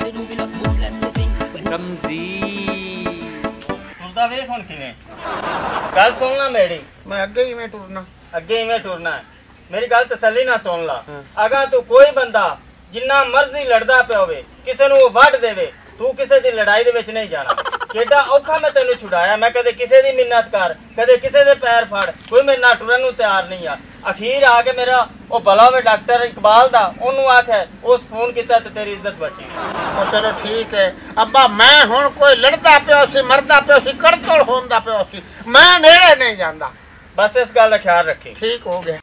sabe do los puzzles me sing. When Ramzi. ਤੁਰਦਾ ਵੇਖ ਹੁਣ ਕਿਵੇਂ। ਗੱਲ ਸੁਣ ਲੈ ਮੇਰੀ। ਮੈਂ ਅੱਗੇ ਹੀ ਮੈਂ ਟੁਰਨਾ ਅੱਗੇ ਇਵੇਂ ਟੁਰਨਾ ਹੈ। ਮੇਰੀ ਗੱਲ ਤਸੱਲੀ ਨਾਲ ਸੁਣ ਲਾ। ਅਗਾ ਤੂੰ ਕੋਈ ਬੰਦਾ ਜਿੰਨਾ ਮਰਜ਼ੀ ਲੜਦਾ ਪਿਆ ਹੋਵੇ ਕਿਸੇ ਨੂੰ ਉਹ ਵੱਢ ਦੇਵੇ ਤੂੰ ਕਿਸੇ ਦੀ ਲੜਾਈ ਦੇ ਵਿੱਚ ਨਹੀਂ ਜਾਣਾ। ਕਿੱਡਾ ਔਖਾ ਮੈਂ ਤੈਨੂੰ ਛੁਡਾਇਆ। ਮੈਂ ਕਦੇ ਕਿਸੇ ਦੀ ਮਿੰਨਤ ਕਰ ਕਦੇ ਕਿਸੇ ਦੇ ਪੈਰ ਫੜ। ਕੋਈ ਮੇਰੇ ਨਾਲ ਟੁਰਨ ਨੂੰ ਤਿਆਰ ਨਹੀਂ ਆ। ਅਖੀਰ ਆ ਕੇ ਮੇਰਾ ਉਹ ਭਲਾ ਵੇ ਡਾਕਟਰ ਇਕਬਾਲ ਦਾ ਉਹਨੂੰ ਆਖਿਆ ਉਸ ਫੋਨ ਕੀਤਾ ਤੇ ਤੇਰੀ ਇੱਜ਼ਤ ਬਚੀ ਉਹ ਚਲੋ ਠੀਕ ਹੈ। ਅੱਬਾ ਮੈਂ ਹੁਣ ਕੋਈ ਲੜਦਾ ਪਿਆ ਸੀ ਮਰਦਾ ਪਿਆ ਸੀ ਕਰਤਲ ਹੁੰਦਾ ਪਿਆ ਸੀ। ਮੈਂ ਨੇੜੇ ਨਹੀਂ ਜਾਂਦਾ। ਬਸ ਇਸ ਗੱਲ ਦਾ ਖਿਆਲ ਰੱਖੀ। ਠੀਕ ਹੋ ਗਿਆ।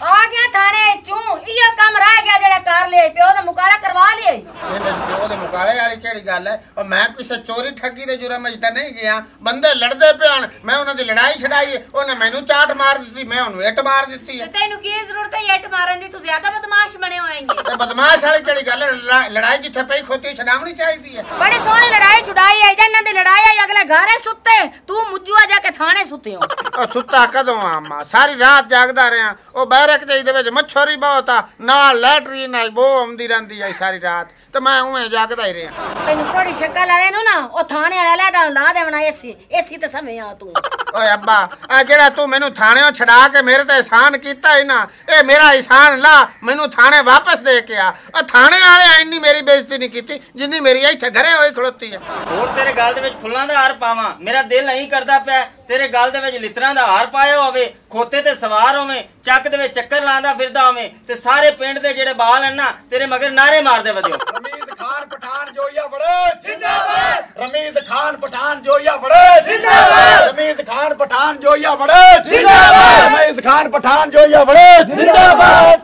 ਆ ਗਿਆ ਥਾਣੇ ਚੋਂ ਇਹੋ ਕੰਮ ਰਹਿ ਗਿਆ ਜਿਹੜਾ ਕਰ ਲਿਆ ਪਿਓ ਦਾ ਮੁਕਾਲਾ ਕਰਵਾ ਲਿਆ ਇਹਦੇ ਮੁਕਾਲੇ ਵਾਲੀ ਕਿਹੜੀ ਗੱਲ ਹੈ? ਉਹ ਮੈਂ ਕਿਸੇ ਚੋਰੀ ਠੱਗੀ ਦੇ ਜੁਰਮ ਵਿੱਚ ਤਾਂ ਨਹੀਂ ਗਿਆ। ਬੰਦੇ ਲੜਦੇ ਪਿਆਣ ਮੈਂ ਉਹਨਾਂ ਦੀ ਲੜਾਈ ਛਡਾਈ। ਉਹਨੇ ਮੈਨੂੰ ਚਾਟ ਮਾਰ ਦਿੱਤੀ ਮੈਂ ਉਹਨੂੰ ਇੱਟ ਮਾਰ ਦਿੱਤੀ ਹੈ। ਤੇ ਤੈਨੂੰ ਕੀ ਜ਼ਰੂਰਤ ਹੈ ਇੱਟ ਮਾਰਨ ਦੀ? ਤੂੰ ਜ਼ਿਆਦਾ ਬਦਮਾਸ਼ ਬਣੇ ਹੋਏਂਗੇ। ਤੇ ਬਦਮਾਸ਼ ਵਾਲੀ ਕਿਹੜੀ ਗੱਲ ਲੜਾਈ ਜਿੱਥੇ ਪਈ ਖੋਤੀ ਛਡਾਵਣੀ ਚਾਹੀਦੀ ਹੈ। ਬੜੀ ਸੋਹਣੀ ਲੜਾਈ ਛੁਡਾਈ ਹੈ। ਇਹਨਾਂ ਦੀ ਲੜਾਈ ਹੈ ਅਗਲੇ ਘਰੇ ਸੁੱਤੇ। ਤੂੰ ਮੁੱਜੂਆ ਜਾ ਕੇ ਥਾਣੇ ਸੁੱਤੇ ਹੋ। ਉਹ ਸੁੱਤਾ ਕਦੋਂ ਆਮਾ ਸਾਰੀ ਰਾਤ ਜਾਗਦਾ ਰਿਹਾ। ਉਹ ਬੈਰਕ ਦੇ ਦੇ ਵਿੱਚ ਮੱਛਰੀ ਬਹੁਤ ਆ। ਨਾਲ ਲੈਟਰੀਨ ਆ ਬੋ ਆਉਂਦੀ ਰਹਿੰਦੀ ਆ ਸਾਰੀ ਰਾਤ। ਤੇ ਮੈਂ ਉਵੇਂ ਜਾਗਦਾ ਹੀ ਰਿਹਾ। ਤੈਨੂੰ ਕੋੜੀ ਸ਼ੱਕਾ ਵਾਲੇ ਨੂੰ ਨਾ ਉਹ ਥਾਣੇ ਵਾਲਾ ਲੈ ਦਾ ਲਾ ਦੇਵਣਾ ਏਸੀ ਏਸੀ ਤੇ ਸਮੇਂ ਆ ਤੂੰ। ਓਏ ਅੱਬਾ ਆ ਜਿਹੜਾ ਤੂੰ ਮੈਨੂੰ ਥਾਣਿਓਂ ਛਡਾ ਕੇ ਮੇਰੇ ਤੇ ਇਹਸਾਨ ਕੀਤਾ ਹੈ ਨਾ ਇਹ ਮੇਰਾ ਇਹਸਾਨ ਲਾ ਮੈਨੂੰ ਥਾਣੇ ਵਾਪਸ ਦੇ ਕੇ ਆ। ਉਹ ਥਾਣੇ ਵਾਲੇ ਇੰਨੀ ਮੇਰੀ ਬੇਇੱਜ਼ਤੀ ਨਹੀਂ ਕੀਤੀ ਜਿੰਨੀ ਮੇਰੀ ਇੱਥੇ ਘਰੇ ਹੋਈ ਖਲੋਤੀ ਹੈ ਹੋਰ ਤੇਰੇ ਗਲ ਦੇ ਵਿੱਚ ਫੁੱਲਾਂ ਦਾ ਹਾਰ ਪਾਵਾਂ ਮੇਰਾ ਦਿਲ ਨਹੀਂ ਕਰਦਾ ਪਿਆ ਤੇਰੇ ਗਲ ਦੇ ਵਿੱਚ ਲਿਤਰਾਂ ਦਾ ਹਾਰ ਪਾਇਆ ਹੋਵੇ ਖੋਤੇ ਤੇ ਸਵਾਰ ਹੋਵੇਂ ਚੱਕ ਦੇ ਵਿੱਚ ਚੱਕਰ ਲਾਉਂਦਾ ਫਿਰਦਾ ਹੋਵੇਂ ਤੇ ਸਾਰੇ ਪਿੰਡ ਦੇ ਜਿਹੜੇ ਬਾਲ ਹਨ ਨਾ ਤੇਰੇ ਮਗਰ ਨਾਰੇ ਮਾਰਦੇ ਵਧਿਓ ਰਮੀਜ਼ ਖਾਨ ਪਠਾਨ ਜੋਈਆ ਬੜੇ ਜਿੰਦਾਬਾਦ! ਰਮੀਜ਼ ਖਾਨ ਪਠਾਨ ਜੋਈਆ ਬੜੇ ਜਿੰਦਾਬਾਦ! ਰਮੀਜ਼ ਖਾਨ ਪਠਾਨ ਜੋਈਆ ਬੜੇ ਜਿੰਦਾਬਾਦ! ਰਮੀਜ਼ ਖਾਨ ਪਠਾਨ ਜੋਈਆ ਬੜੇ ਜਿੰਦਾਬਾਦ!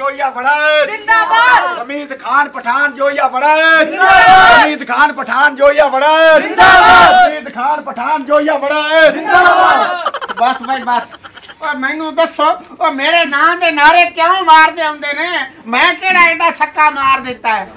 ਖਾਨ ਪਠਾਨ ਜੋਈਆ ਬੜੇ ਜ਼ਿੰਦਾਬਾਦ। ਰਮੀਜ਼ ਖਾਨ ਪਠਾਨ ਜੋਈਆ ਬੜੇ ਜਿੰਦਾਬਾਦ ਰਮੀਜ਼ ਖਾਨ ਪਠਾਨ ਜੋਈਆ ਬੜੇ ਜਿੰਦਾਬਾਦ ਰਮੀਜ਼ ਖਾਨ ਪਠਾਨ ਜੋਈਆ ਬੜੇ ਜਿੰਦਾਬਾਦ ਬਸ ਭਾਈ ਬਸ ਓ ਮੈਨੂੰ ਦੱਸੋ ਉਹ ਮੇਰੇ ਨਾਂ ਦੇ ਨਾਰੇ ਕਿਉਂ ਮਾਰਦੇ ਆਉਂਦੇ ਨੇ? ਮੈਂ ਕਿਹੜਾ ਐਡਾ ਛੱਕਾ ਮਾਰ ਦਿੱਤਾ ਹੈ?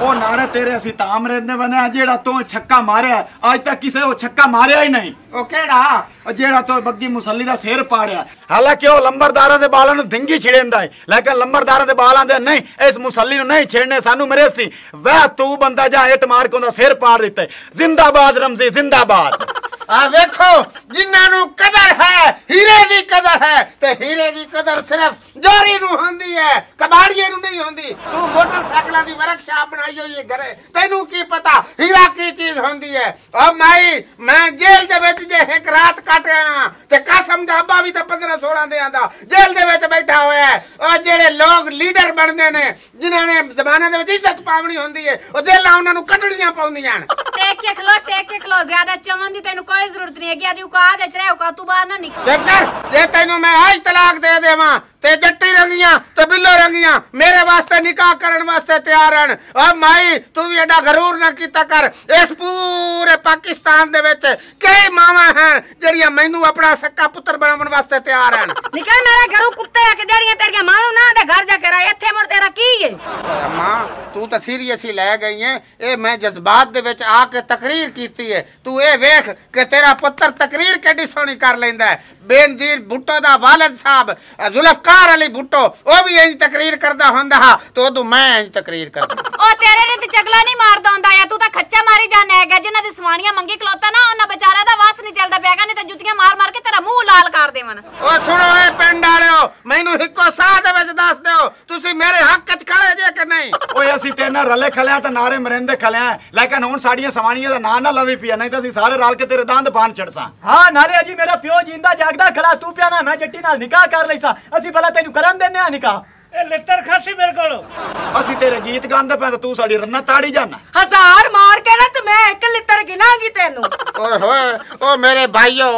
ਉਹ ਨਾਰੇ ਤੇਰੇ ਅਸੀਂ ਤਾਂ ਮਰੇਂਦੇ ਬਣੇ ਜਿਹੜਾ ਤੂੰ ਛੱਕਾ ਮਾਰਿਆ ਅੱਜ ਤੱਕ ਕਿਸੇ ਉਹ ਛੱਕਾ ਮਾਰਿਆ ਹੀ ਨਹੀਂ। ਉਹ ਕਿਹੜਾ? ਉਹ ਜਿਹੜਾ ਤੋ ਬੱਗੀ ਮੁਸੱਲੀ ਦਾ ਸਿਰ ਪਾੜਿਆ। ਹਾਲਾਂਕਿ ਉਹ ਲੰਬਰਦਾਰਾਂ ਦੇ ਬਾਲਾਂ ਨੂੰ ਧਿੰਗੀ ਛਿੜੇਂਦਾ ਹੈ ਲੇਕਿਨ ਲੰਬਰਦਾਰਾਂ ਦੇ ਬਾਲਾਂ ਦੇ ਨਹੀਂ ਇਸ ਮੁਸੱਲੀ ਨੂੰ ਨਹੀਂ ਛੇੜਨੇ ਸਾਨੂੰ ਮਰੇ ਸੀ। ਵਹ ਤੂੰ ਬੰਦਾ ਜਾ ਇੱਟ ਮਾਰ ਕੇ ਉਹਦਾ ਸਿਰ ਪਾੜ ਦਿੱਤਾ। ਜ਼ਿੰਦਾਬਾਦ ਰਮਜ਼ੀ ਜ਼ਿੰਦਾਬਾਦ। ਆ ਵੇਖੋ, ਜਿਨ੍ਹਾਂ ਨੂੰ ਕਦਰ ਹੈ, ਹੀਰੇ ਦੀ ਕਦਰ ਹੈ, ਤੇ ਹੀਰੇ ਦੀ ਕਦਰ ਸਿਰਫ ਜੋਰੀ ਨੂੰ ਹੁੰਦੀ ਹੈ, ਕਬਾੜੀਏ ਨੂੰ ਨਹੀਂ ਹੁੰਦੀ। ਤੂੰ ਮੋਟਰਸਾਈਕਲਾਂ ਦੀ ਵਰਕਸ਼ਾਪ ਬਣਾਈ ਹੋਈ ਹੈ ਘਰੇ, ਤੈਨੂੰ ਕੀ ਪਤਾ ਹੀਰਾ ਕੀ ਚੀਜ਼ ਹੁੰਦੀ ਹੈ? ਓ ਮਾਈ, ਮੈਂ ਜੇਲ੍ਹ ਦੇ ਵਿੱਚ ਜੇ ਇੱਕ ਰਾਤ ਕੱਟਿਆ ਤੇ ਕਸਮ ਦਾ ਅੱਬਾ ਵੀ ਤਾਂ 15 16 ਦੇ ਆਂਦਾ ਜੇਲ੍ਹ ਦੇ ਵਿੱਚ ਬੈਠਾ ਹੋਇਆ ਹੈ। ਉਹ ਜਿਹੜੇ ਲੋਕ ਲੀਡਰ ਬਣਦੇ ਨੇ, ਜਿਨ੍ਹਾਂ ਨੇ ਜ਼ਮਾਨੇ ਦੇ ਵਿੱਚ ਇੱਜ਼ਤ ਪਾਵਣੀ ਹੁੰਦੀ ਹੈ, ਉਹ ਜੇਲ੍ਹਾਂ ਉਹਨਾਂ ਨੂੰ ਕੱਢਣੀਆਂ ਪਾਉਂਦੀਆਂ ਨੇ। ਟੇਕ ਕੇ ਖਲੋ, ਟੇਕ ਕੇ ਖਲੋ, ਜ਼ਿਆਦਾ ਚਮਨ ਦੀ ਤੈਨੂੰ ਕੋਈ ਜ਼ਰੂਰਤ ਨਹੀਂ ਹੈਗੀ, ਆਦੀ ਉਕਾਦ ਵਿੱਚ ਰਹਿ ਉਕਾ ਤੂੰ ਬਾਹਰ ਨਾ ਨਿਕਲ। ਚੁੱਪ ਕਰ ਜੇ ਤੈਨੂੰ ਮੈਂ ਅੱਜ ਤਲਾਕ ਦੇ ਦੇਵਾਂ ਤੇ ਜੱਟੀ ਰੰਗੀਆਂ ਤੇ ਬਿੱਲੋ ਰੰਗੀਆਂ। ਮੇਰੇ ਵਾਸਤੇ ਨਿਕਾਹ ਕਰਨ ਵਾਸਤੇ ਤਿਆਰ ਹਨ। ਓ ਮਾਈ ਤੂੰ ਵੀ ਐਡਾ ਗਰੂਰ ਨਾ ਕੀਤਾ ਕਰ। ਇਸ ਪੂਰੇ ਪਾਕਿਸਤਾਨ ਦੇ ਵਿੱਚ ਕਈ ਮਾਵਾਂ ਹਨ ਜਿਹੜੀਆਂ ਮੈਨੂੰ ਆਪਣਾ ਸੱਕਾ ਪੁੱਤਰ ਬਣਾਉਣ ਵਾਸਤੇ ਤਿਆਰ ਹਨ। ਨਿਕਲ ਮੇਰੇ ਘਰੋਂ ਕੁੱਤੇ ਆ ਕੇ ਜਿਹੜੀਆਂ ਤੇਰੀਆਂ ਮਾਣੂ ਨਾ ਤੇ ਘਰ ਜਾ ਕੇ ਰਹਿ ਇੱਥੇ ਮੁੜ ਤੇਰਾ ਕੀ ਹੈ ਓਏ ਮਾਂ ਤੂੰ ਤਾਂ ਸੀਰੀਅਸ ਹੀ ਲੈ ਗਈ ਹੈ ਇਹ ਮੈਂ ਜਜ਼ਬਾਤ ਦੇ ਵਿੱਚ ਆ ਕੇ ਤਕਰੀਰ ਕੀਤੀ ਹੈ ਤੂੰ ਇਹ ਵੇਖ ਕਿ ਤੇਰਾ ਪੁੱਤਰ ਤਕਰੀਰ ਕਿੱਡੀ ਸੋਹਣੀ ਕਰ ਲੈਂਦਾ ਹੈ। ਬੇਨਜ਼ੀਰ ਭੁੱਟੋ ਦਾ ਵਾਲਦ ਸਾਹਿਬ ਅ, ਜ਼ੁਲਫਕਾਰ ਵਾਲੀ ਬੁੱਟੋ, ਉਹ ਵੀ ਇੰਜ ਤਕਰੀਰ ਕਰਦਾ ਹੁੰਦਾ ਹਾਂ ਤੇ ਉਦੋਂ ਮੈਂ ਇੰਜ ਤਕਰੀਰ ਕਰਦਾ। ਉਹ ਤੇਰੇ ਨੇ ਤੇ ਚਗਲਾ ਨਹੀਂ ਮਾਰਦਾ ਹੁੰਦਾ ਆ ਤੂੰ ਤਾਂ ਖੱਚਾ ਮਾਰੀ ਜਾਣਾ ਹੈਗਾ ਜਿਨ੍ਹਾਂ ਦੀ ਸਵਾਣੀਆਂ ਮੰਗੀ ਖਲੋਤਾ ਨਾ ਉਹਨਾਂ ਵਿਚਾਰਾ ਦਾ ਵਾਸ ਨਹੀਂ ਚੱਲਦਾ ਪਿਆਗਾ ਨਹੀਂ ਤਾਂ ਜੁੱਤੀਆਂ ਮਾਰ ਮਾਰ ਕੇ ਤੇਰਾ ਮੂੰਹ ਲਾਲ ਕਰ ਦੇਵਣ। ਓ ਸੁਣੋ ਏ ਪਿੰਡ ਵਾਲਿਓ ਮੈਨੂੰ ਇੱਕੋ ਸਾਹ ਦੇ ਵਿੱਚ ਦੱਸ ਦਿਓ ਤੁਸੀਂ ਮੇਰੇ ਹੱਕ 'ਚ ਖੜੇ ਜੇ ਕਿ ਨਹੀਂ? ਓਏ ਅਸੀਂ ਤੇਰੇ ਨਾਲ ਰਲੇ ਖਲਿਆ ਤਾਂ ਨਾਰੇ ਮਰਿੰਦੇ ਖਲਿਆ ਲੇਕਿਨ ਹੁਣ ਸਾਡੀਆਂ ਸਵਾਣੀਆਂ ਦਾ ਨਾਂ ਨਾ ਲਵੀ ਪਿਆ ਨਹੀਂ ਤਾਂ ਅਸੀਂ ਸਾਰੇ ਰਲ ਕੇ ਤੇਰੇ ਦੰਦ ਪਾਣ ਛੜਸਾਂ ਹਾਂ ਨਾਲੇ ਅਜੀ ਮੇਰਾ ਪਿਓ ਜਿੰਦਾ ਜਾਗਦਾ ਖੜਾ ਤੂੰ ਪਿਆ ਨਾ ਮੈਂ ਜੱਟੀ ਨਾਲ ਨਿਕਾਹ ਕਰ ਲਈਸਾ। ਅਸੀਂ ਭਲਾ ਤੈਨੂੰ ਕਰਨ ਦਿੰਨੇ ਆ ਨਿਕਾਹ। ਇਹ ਲਿੱਤਰ ਖਾਸੀ ਮੇਰੇ ਕੋਲ। ਅਸੀਂ ਤੇਰੇ ਗੀਤ ਗਾਉਂਦੇ ਤਾਂ ਤੂੰ ਸਾਡੀ ਰੰਨਾ ਤਾੜੀ ਜਾਣਾ ਹਜ਼ਾਰ ਮਾਰ ਕੇ ਨਾ ਤੇ ਮੈਂ ਇੱਕ ਲਿੱਤਰ ਗਿਨਾਂਗੀ ਤੈਨੂੰ। ਓਏ ਹੋਏ ਓ ਮੇਰੇ ਭਾਈਓ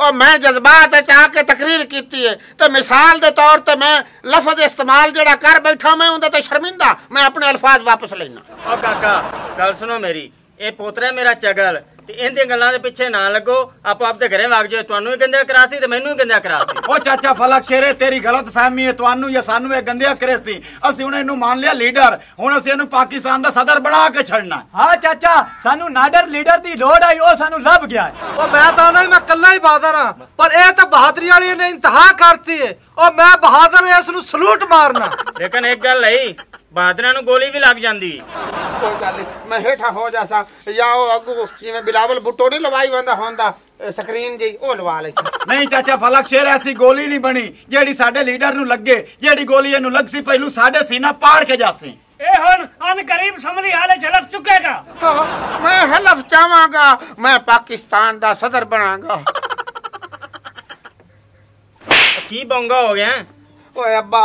ਓ ਮੈਂ ਜਜ਼ਬਾਤ ਚ ਆ ਕੇ ਤਕਰੀਰ ਕੀਤੀ ਹੈ ਤੇ ਮਿਸਾਲ ਦੇ ਤੌਰ ਤੇ ਮੈਂ ਲਫ਼ਜ਼ ਇਸਤੇਮਾਲ ਜਿਹੜਾ ਕਰ ਬੈਠਾ ਮੈਂ ਉਹਦੇ ਤੇ ਸ਼ਰਮਿੰਦਾ। ਮੈਂ ਆਪਣੇ ਅਲਫਾਜ਼ ਵਾਪਸ ਲੈਣਾ ਓ ਕਾਕਾ ਗੱਲ ਸੁਣੋ ਮੇਰੀ। ਇਹ ਪੋਤਰਾ ਮੇਰਾ ਚਗਲ। ਤੇ ਇਹਦੀਆਂ ਗੱਲਾਂ ਦੇ ਪਿੱਛੇ ਨਾ ਲੱਗੋ ਆਪੋ ਆਪ ਦੇ ਘਰੇ ਵਗ ਜਾਓ ਤੁਹਾਨੂੰ ਹੀ ਗੰਦਿਆ ਕਰਾਸੀ ਤੇ ਮੈਨੂੰ ਹੀ ਗੰਦਿਆ ਕਰਾਸੀ ਉਹ ਚਾਚਾ ਫਲਕ ਸ਼ੇਰੇ ਤੇਰੀ ਗਲਤ ਫਹਿਮੀ ਹੈ ਤੁਹਾਨੂੰ ਜਾਂ ਸਾਨੂੰ ਇਹ ਗੰਦਿਆ ਕਰੇ ਸੀ। ਅਸੀਂ ਹੁਣ ਇਹਨੂੰ ਮੰਨ ਲਿਆ ਲੀਡਰ ਹੁਣ ਅਸੀਂ ਇਹਨੂੰ ਪਾਕਿਸਤਾਨ ਦਾ ਸਦਰ ਬਣਾ ਕੇ ਛੱਡਣਾ ਹਾਂ। ਚਾਚਾ ਸਾਨੂੰ ਨਾਡਰ ਲੀਡਰ ਦੀ ਲੋੜ ਆਈ ਉਹ ਸਾਨੂੰ ਲੱਭ ਗਿਆ ਹੈ। ਉਹ ਮੈਂ ਤਾਂ ਆਂਦਾ ਮੈਂ ਕੱਲਾ ਹੀ ਬਹਾਦਰ ਹਾਂ ਪਰ ਇਹ ਤਾਂ ਬਹਾਦਰੀ ਵਾਲੀ ਨੇ ਇੰਤਹਾ ਕਰਤੀ ਹੈ ਉਹ ਮੈਂ ਬਹਾਦਰ ਇਸ ਨੂੰ ਸਲੂਟ ਮਾਰਨਾ। ਲੇਕਿਨ ਇੱਕ ਗੱਲ ਹੈ ਬਹਾਦਰਾਂ ਨੂੰ ਗੋਲੀ ਵੀ ਲੱਗ ਜਾਂਦੀ। ਕੋਈ ਗੱਲ ਨਹੀਂ ਮੈਂ ਹੇਠਾਂ ਹੋ ਜਾਸਾਂ ਜਾਂ ਉਹ ਅੱਗੂ ਜਿਵੇਂ ਬਿਲਾਵਲ ਬੁੱਟੋ ਨਹੀਂ ਲਵਾਈ ਬੰਦਾ ਹੁੰਦਾ ਸਕਰੀਨ ਜੀ ਉਹ ਲਵਾ ਲਈ ਨਹੀਂ ਚਾਚਾ ਫਲਕ ਸ਼ੇਰ ਐਸੀ ਗੋਲੀ ਨਹੀਂ ਬਣੀ ਜਿਹੜੀ ਸਾਡੇ ਲੀਡਰ ਨੂੰ ਲੱਗੇ ਜਿਹੜੀ ਗੋਲੀ ਇਹਨੂੰ ਲੱਗ ਸੀ ਪਹਿਲੂ ਸਾਡੇ ਸੀਨਾ ਪਾੜ ਕੇ ਜਾਸੀ ਇਹ ਹੁਣ ਅਨ ਕਰੀਬ ਸਮਲੀ ਹਾਲੇ ਝਲਕ ਚੁੱਕੇਗਾ। ਮੈਂ ਹਲਫ ਚਾਹਾਂਗਾ ਮੈਂ ਪਾਕਿਸਤਾਨ ਦਾ ਸਦਰ ਬਣਾਂਗਾ। ਕੀ ਬੌਂਗਾ ਹੋ ਗਿਆ? ਓਏ ਅੱਬਾ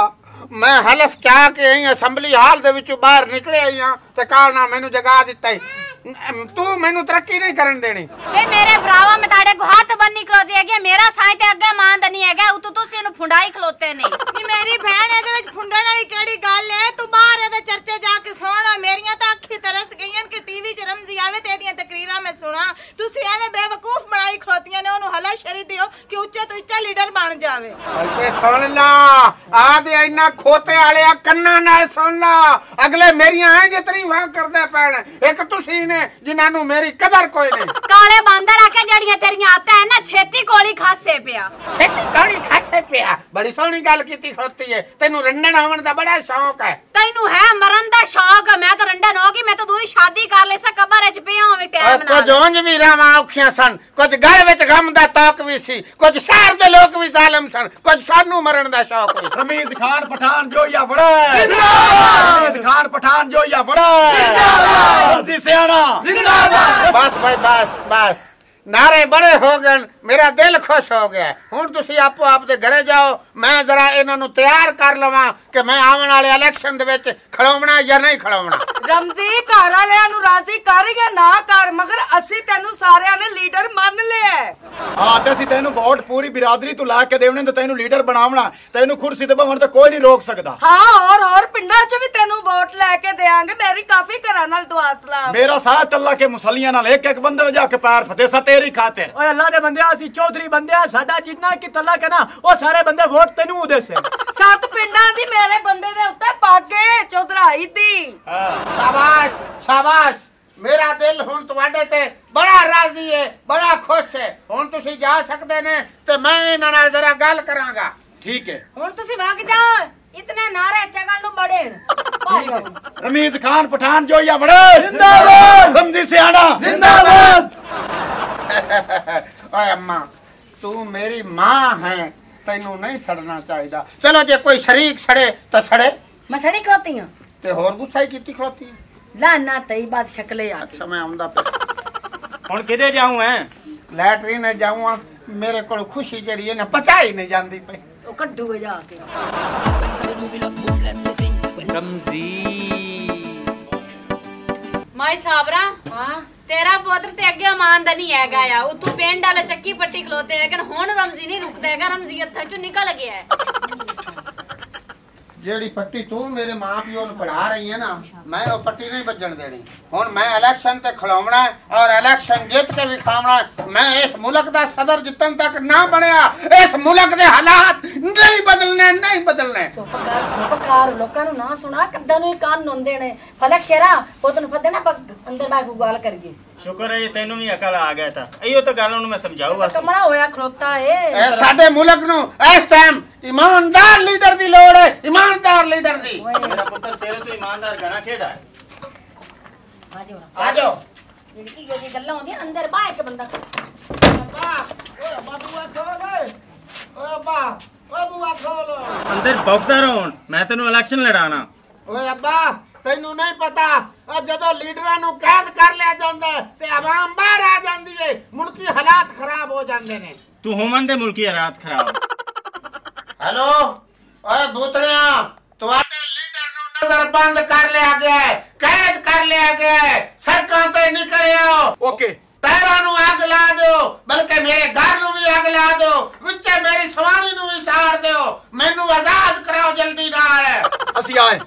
ਮੈਂ ਹਲਫ ਚਾਹ ਕੇ ਆਈ, ਅਸੈਂਬਲੀ ਹਾਲ ਦੇ ਵਿੱਚੋਂ ਬਾਹਰ ਨਿਕਲਿਆ ਆਈ ਹਾਂ ਤੇ ਕਾਲ ਨਾ ਮੈਨੂੰ ਜਗਾ ਦਿੱਤਾ ਈ। ਤੂੰ ਮੈਨੂੰ ਤਰੱਕੀ ਨਹੀਂ ਕਰਨ ਦੇਣੀ। ਵੇ ਮੇਰੇ ਭਰਾਵਾ ਮੈਂ ਤੁਹਾਡੇ ਕੋ ਹੱਥ ਬੰਨੀ ਖਲੋਤੀ ਹੈਗੀ। ਮੇਰਾ ਸਾਈਂ ਤੇ ਅੱਗੇ ਮਾਨ ਨਹੀਂ ਹੈਗਾ। ਉਤੋਂ ਤੁਸੀਂ ਇਹਨੂੰ ਫੁੰਡਾਈ ਖਲੋਤੇ ਨੇ। ਨੀ ਮੇਰੀ ਭੈਣ ਇਹਦੇ ਵਿੱਚ ਫੁੰਡਣ ਵਾਲੀ ਕਿਹੜੀ ਗੱਲ ਹੈ ਤੂੰ ਬਾਹਰ ਇਹਦੇ ਚਰਚੇ ਜਾ ਕੇ ਸੁਣ। ਮੇਰੀਆਂ ਤਾਂ ਅੱਖੀ ਤਰਸ ਗਈਆਂ ਕਿ ਟੀਵੀ 'ਚ ਰਮਜ਼ੀ ਆਵੇ ਤੇ ਇਹਦੀਆਂ ਤਕਰੀਰਾਂ ਮੈਂ ਸੁਣਾ। ਤੁਸੀਂ ਐਵੇਂ ਬੇਵਕੂਫ ਬਣਾਈ ਖਲੋਤੀਆਂ ਨੇ ਉਹਨੂੰ ਹਲਾ ਸ਼ਰੀ ਦਿਓ ਕਿ ਉੱਚੇ ਤੋਂ ਉੱਚਾ ਲੀਡਰ ਬਣ ਜਾਵੇ। ਓਏ ਸੁਣ ਲਾ। ਆ ਦੇ ਇੰਨਾ ਖੋਤੇ ਵਾਲਿਆ ਕੰਨਾਂ ਨਾਲ ਸੁਣ ਲਾ। ਅਗਲੇ ਮੇਰੀਆਂ ਐ ਜੇ ਤਾਰੀਫਾਂ ਕਰਦੇ ਪੈਣ। ਇੱਕ ਤੁਸੀਂ ਨੇ ਜਿਨ੍ਹਾਂ ਨੂੰ ਮੇਰੀ ਕਦਰ ਕੋਈ ਨਹੀਂ। ਕਾਲੇ ਬਾਂਦਰ ਆ ਕੇ ਜੜੀਆਂ ਤੇਰੀਆਂ ਆਤਾ ਹੈ ਨਾ ਛੇਤੀ ਕੋਲੀ ਖਾਸੇ ਪਿਆ। ਛੇਤੀ ਕੌਣੀ ਖਾਸੇ ਪਿਆ। ਬੜੀ ਸੋਹਣੀ ਗੱਲ ਕੀਤੀ ਖੋਤੀ ਏ। ਤੈਨੂੰ ਰੰਡਣ ਹੋਣ ਦਾ ਬੜਾ ਸ਼ੌਕ ਹੈ ਤੈਨੂੰ ਹੈ ਮਰਨ ਦਾ ਸ਼ੌਕ ਮੈਂ ਤਾਂ ਰੰਡਾ ਨੋ ਕੀ ਮੈਂ ਤਾਂ ਦੂਈ ਸ਼ਾਦੀ ਕਰ ਲੈ ਸਾ ਕਬਰ ਚ ਪਿਆ ਹੋਵੇਂ ਟਾਈਮ ਕੁਝ ਨਾਲ। ਉਂਝ ਵੀ ਰਾਵਾਂ ਔਖੀਆਂ ਸਨ ਕੁਝ ਘਰ ਵਿੱਚ ਗਮ ਦਾ ਤੌਕ ਵੀ ਸੀ ਕੁਝ ਸ਼ਹਿਰ ਦੇ ਲੋਕ ਵੀ ਜ਼ਾਲਮ ਸਨ ਕੁਝ ਸਾਨੂੰ ਮਰਨ ਦਾ ਸ਼ੌਕ ਸੀ। ਰਮੀਜ਼ ਖਾਨ ਪਠਾਨ ਜੋਈਆ ਫੜੇ ਜਿੰਦਾਬਾਦ! ਰਮੀਜ਼ ਖਾਨ ਪਠਾਨ ਜੋਈਆ ਫੜੇ ਜਿੰਦਾਬਾਦ! ਜੀ ਬਸ ਭਾਈ ਬਸ ਬਸ। ਨਾਰੇ ਬੜੇ ਹੋ ਗਏ ਮੇਰਾ ਦਿਲ ਖੁਸ਼ ਹੋ ਗਿਆ। ਹੁਣ ਤੁਸੀਂ ਆਪੋ ਆਪ ਦੇ ਘਰੇ ਜਾਓ। ਮੈਂ ਜ਼ਰਾ ਇਹਨਾਂ ਨੂੰ ਤਿਆਰ ਕਰ ਲਵਾਂ ਕਿ ਮੈਂ ਆਉਣ ਵਾਲੇ ਇਲੈਕਸ਼ਨ ਦੇ ਵਿੱਚ ਖੜਾਉਣਾ ਜਾਂ ਨਹੀਂ ਖੜਾਉਣਾ ਰਮਜ਼ੀ ਘਰ ਵਾਲਿਆਂ ਨੂੰ ਰਾਜ਼ੀ ਕਰ ਜਾਂ ਨਾ ਕਰ ਮਗਰ ਅਸੀਂ ਤੈਨੂੰ ਸਾਰਿਆਂ ਨੇ ਲੀਡਰ ਮੰਨ ਲਿਆ ਹੈ। ਤੇ ਅਸੀਂ ਤੈਨੂੰ ਵੋਟ ਪੂਰੀ ਬਿਰਾਦਰੀ ਤੋਂ ਲਾ ਕੇ ਦੇਵਣੇ ਤੇ ਤੈਨੂੰ ਲੀਡਰ ਬਣਾਉਣਾ ਤੈਨੂੰ ਕੁਰਸੀ ਤੇ ਬਵਣ ਤੇ ਕੋਈ ਨਹੀਂ ਰੋਕ ਸਕਦਾ। ਹਾਂ ਹੋਰ ਹੋਰ ਪਿੰਡਾਂ 'ਚ ਵੀ ਤੈਨੂੰ ਵੋਟ ਲੈ ਕੇ ਦੇਾਂਗੇ ਮੇਰੀ ਕਾਫੀ ਘਰਾਂ ਨਾਲ ਦੁਆ ਸਲਾਮ। ਮੇਰਾ ਸਾਥ ਅੱਲਾ ਕੇ ਮੁਸਲੀਆਂ ਨਾਲ ਇੱਕ ਇੱਕ ਬੰਦੇ ਨੂੰ ਜਾ ਕੇ ਪੈਰ ਫਤੇ ਸਾ ਤੇਰੀ ਖਾਤਰ। ਓਏ ਅੱਲਾ ਦੇ ਬੰਦਿਆ ਅਸੀਂ ਚੌਧਰੀ ਬੰਦਿਆ ਸਾਡਾ ਜਿੰਨਾ ਕੀ ਤਲਕ ਹੈ ਨਾ ਉਹ ਸਾਰੇ ਬੰਦੇ ਵੋਟ ਤੈਨੂੰ ਉਹਦੇ ਸੇ। ਸੱਤ ਪਿੰਡਾਂ ਦੀ ਮੇਰੇ ਬੰਦੇ ਦੇ ਉੱਤੇ ਪਾਗੇ ਚੌਧਰਾਈ ਦੀ। ਸ਼ਾਬਾਸ਼ ਸ਼ਾਬਾਸ਼। ਮੇਰਾ ਦਿਲ ਹੁਣ ਤੁਹਾਡੇ ਤੇ ਬੜਾ ਰਾਜ਼ੀ ਹੈ ਬੜਾ ਖੁਸ਼ ਹੈ ਹੁਣ ਤੁਸੀਂ ਜਾ ਸਕਦੇ ਨੇ ਤੇ ਮੈਂ ਇਹਨਾਂ ਨਾਲ ਜ਼ਰਾ ਗੱਲ ਕਰਾਂਗਾ। ਠੀਕ ਹੈ ਹੁਣ ਤੁਸੀਂ ਵਗ ਜਾਓ ਇਤਨੇ ਨਾਰੇ ਚਗਲ ਨੂੰ ਬੜੇ ਰਮੀਜ਼ ਖਾਨ ਪਠਾਨ ਜੋਈਆ ਫੜੇ ਜਿੰਦਾਬਾਦ! ਰਮਜੀ ਸਿਆਣਾ। ਜਿੰਦਾਬਾਦ! ਓਏ ਅੰਮਾ ਤੂੰ ਮੇਰੀ ਮਾਂ ਹੈ ਤੈਨੂੰ ਨਹੀਂ ਸੜਨਾ ਚਾਹੀਦਾ। ਚਲੋ ਜੇ ਕੋਈ ਸ਼ਰੀਕ ਸੜੇ ਤਾਂ ਸੜੇ। ਮੈਂ ਸੜੀ ਖਲੋਤੀ ਹਾਂ। ਤੇ ਹੋਰ ਗੁੱਸਾ ਹੀ ਕੀਤੀ ਖਲੋਤੀ ਹੈ। ਲਾਨਾ ਤਈ ਬਾਤ ਸ਼ਕਲੇ ਆ ਅੱਛਾ ਮੈਂ ਆਉਂਦਾ ਪਿਆ ਹੁਣ ਕਿਤੇ ਜਾਉਂ ਐ ਲੈਟਰੀਨ ਜਾਊਂਗਾ ਮੇਰੇ ਕੋਲ ਖੁਸ਼ੀ ਜਿਹੜੀ ਹੈ ਨਾ ਪਚਾਈ ਨਹੀਂ ਜਾਂਦੀ ਪਈ। ਉਹ ਕੱਢੂ ਜਾ ਕੇ। ਮਾਈ ਸਾਬਰਾ ਹਾਂ। ਤੇਰਾ ਪੁੱਤਰ ਤੇ ਅੱਗੇ ਇਮਾਨਦਾਰ ਨਹੀਂ ਹੈਗਾ ਆ। ਉਹ ਤੂੰ ਪਿੰਡ ਵਾਲੇ ਚੱਕੀ ਪੱਟੀ ਖਲੋਤੇ ਹੈਗੇ ਹੁਣ ਰਮਜ਼ੀ ਨਹੀਂ ਰੁਕਦਾ ਹੈਗਾ ਰਮਜ਼ੀ ਹੱਥਾਂ ਚੋਂ ਨਿਕਲ ਗਿਆ। ਹੈ ਜਿਹੜੀ ਪੱਟੀ ਤੂੰ ਮੇਰੇ ਮਾਂ ਨੂੰ ਪੜਾ ਰਹੀ ਹੈ ਨਾ, ਮੈਂ ਉਹ ਪੱਟੀ ਨਹੀਂ ਵੱਜਣ ਦੇਣੀ। ਹੁਣ ਮੈਂ ਇਲੈਕਸ਼ਨ ਤੇ ਖਲੋਵਣਾ ਔਰ ਇਲੈਕਸ਼ਨ ਜਿੱਤ ਕੇ ਵਿਖਾਉਣਾ ਮੈਂ ਇਸ ਮੁਲਕ ਦਾ ਸਦਰ ਜਿੱਤਣ ਤੱਕ ਨਾ ਬਣਿਆ, ਇਸ ਮੁਲਕ ਦੇ ਹਾਲਾਤ ਨਹੀਂ ਬਦਲਣੇ, ਨਹੀਂ ਬਦਲਨੇ ਚੁੱਪ ਲੋਕਾਂ ਨੂੰ ਨਾ ਸੁਣਾ, ਕਿੱਦਾਂ ਨੂੰ ਇਹ ਕੰਨ ਨੁੰਦੇ ਨੇ। ਫਲਕ ਸ਼ੇਰਾ, ਪੁੱਤ ਨੂੰ ਫੱਦੇ ਨਾ ਅੰਦਰ ਬਾਗ ਗੱਲ ਕਰੀਏ। ਸ਼ੁਕਰ ਹੈ ਤੈਨੂੰ ਵੀ ਅਕਲ ਆ ਗਿਆ ਤਾਂ। ਇਹੋ ਤਾਂ ਗੱਲ ਉਹਨੂੰ ਮੈਂ ਸਮਝਾਊ ਬਸ। ਕਮਲਾ ਹੋਇਆ ਖਲੋਤਾ ਏ। ਇਹ ਸਾਡੇ ਮੁਲਕ ਨੂੰ ਇਸ ਟਾਈਮ ਇਮਾਨਦਾਰ ਲੀਡਰ ਦੀ ਲੋੜ ਹੈ ਇਮਾਨਦਾਰ ਲੀਡਰ ਦੀ। ਮੇਰਾ ਪੁੱਤਰ ਤੇਰੇ ਤੋਂ ਇਮਾਨਦਾਰ ਗਣਾ ਖੇਡਾ ਹੈ ਆਜੋ ਆ ਜਾਓ। ਜਿਹੜੀ ਕੀ ਜਿਹੜੀ ਗੱਲਾਂ ਹੁੰਦੀਆਂ ਅੰਦਰ ਬਾਹਰ ਇੱਕ ਬੰਦਾ। ਅੱਬਾ ਓਏ ਅੱਬਾ ਬੂਆ ਖੋਲ ਓਏ। ਅੱਬਾ ਓਏ ਬੂਆ ਖੋਲ ਅੰਦਰ ਬੌਕਦਾ ਰਹਣ ਮੈਂ ਤੈਨੂੰ ਇਲੈਕਸ਼ਨ ਲੜਾਣਾ ਓਏ ਅੱਬਾ ਤੈਨੂੰ ਨਹੀਂ ਪਤਾ ਉਹ ਜਦੋਂ ਲੀਡਰਾਂ ਨੂੰ ਕੈਦ ਕਰ ਲਿਆ ਜਾਂਦਾ ਹੈ ਤੇ ਆਵਾਮ ਬਾਹਰ ਆ ਜਾਂਦੀ ਹੈ ਮੁਲਕੀ ਹਾਲਾਤ ਖਰਾਬ ਹੋ ਜਾਂਦੇ ਨੇ। ਤੂੰ ਹੋਮਨ ਦੇ ਮੁਲਕੀ ਰਾਤ ਖਰਾਬ ਹੈਲੋ? ਓਏ ਬੂਤੜਿਆ ਤੁਹਾਡੇ ਲੀਡਰ ਨੂੰ ਨਜ਼ਰਬੰਦ ਕਰ ਲਿਆ ਗਿਆ ਹੈ ਕੈਦ ਕਰ ਲਿਆ ਗਿਆ ਹੈ ਸੜਕਾਂ ਤੇ ਨਿਕਲਿਓ ਓਕੇ। ਪੈਰਾਂ ਨੂੰ ਅੱਗ ਲਾ ਦਿਓ ਬਲਕਿ ਮੇਰੇ ਘਰ ਨੂੰ ਵੀ ਅੱਗ ਲਾ ਦਿਓ ਵਿੱਚੇ ਮੇਰੀ ਸਵਾਰੀ ਨੂੰ ਵੀ ਸਾੜ ਦਿਓ। ਮੈਨੂੰ ਆਜ਼ਾਦ ਕਰਾਓ ਜਲਦੀ ਨਾਲ। ਅਸੀਂ ਆਏ।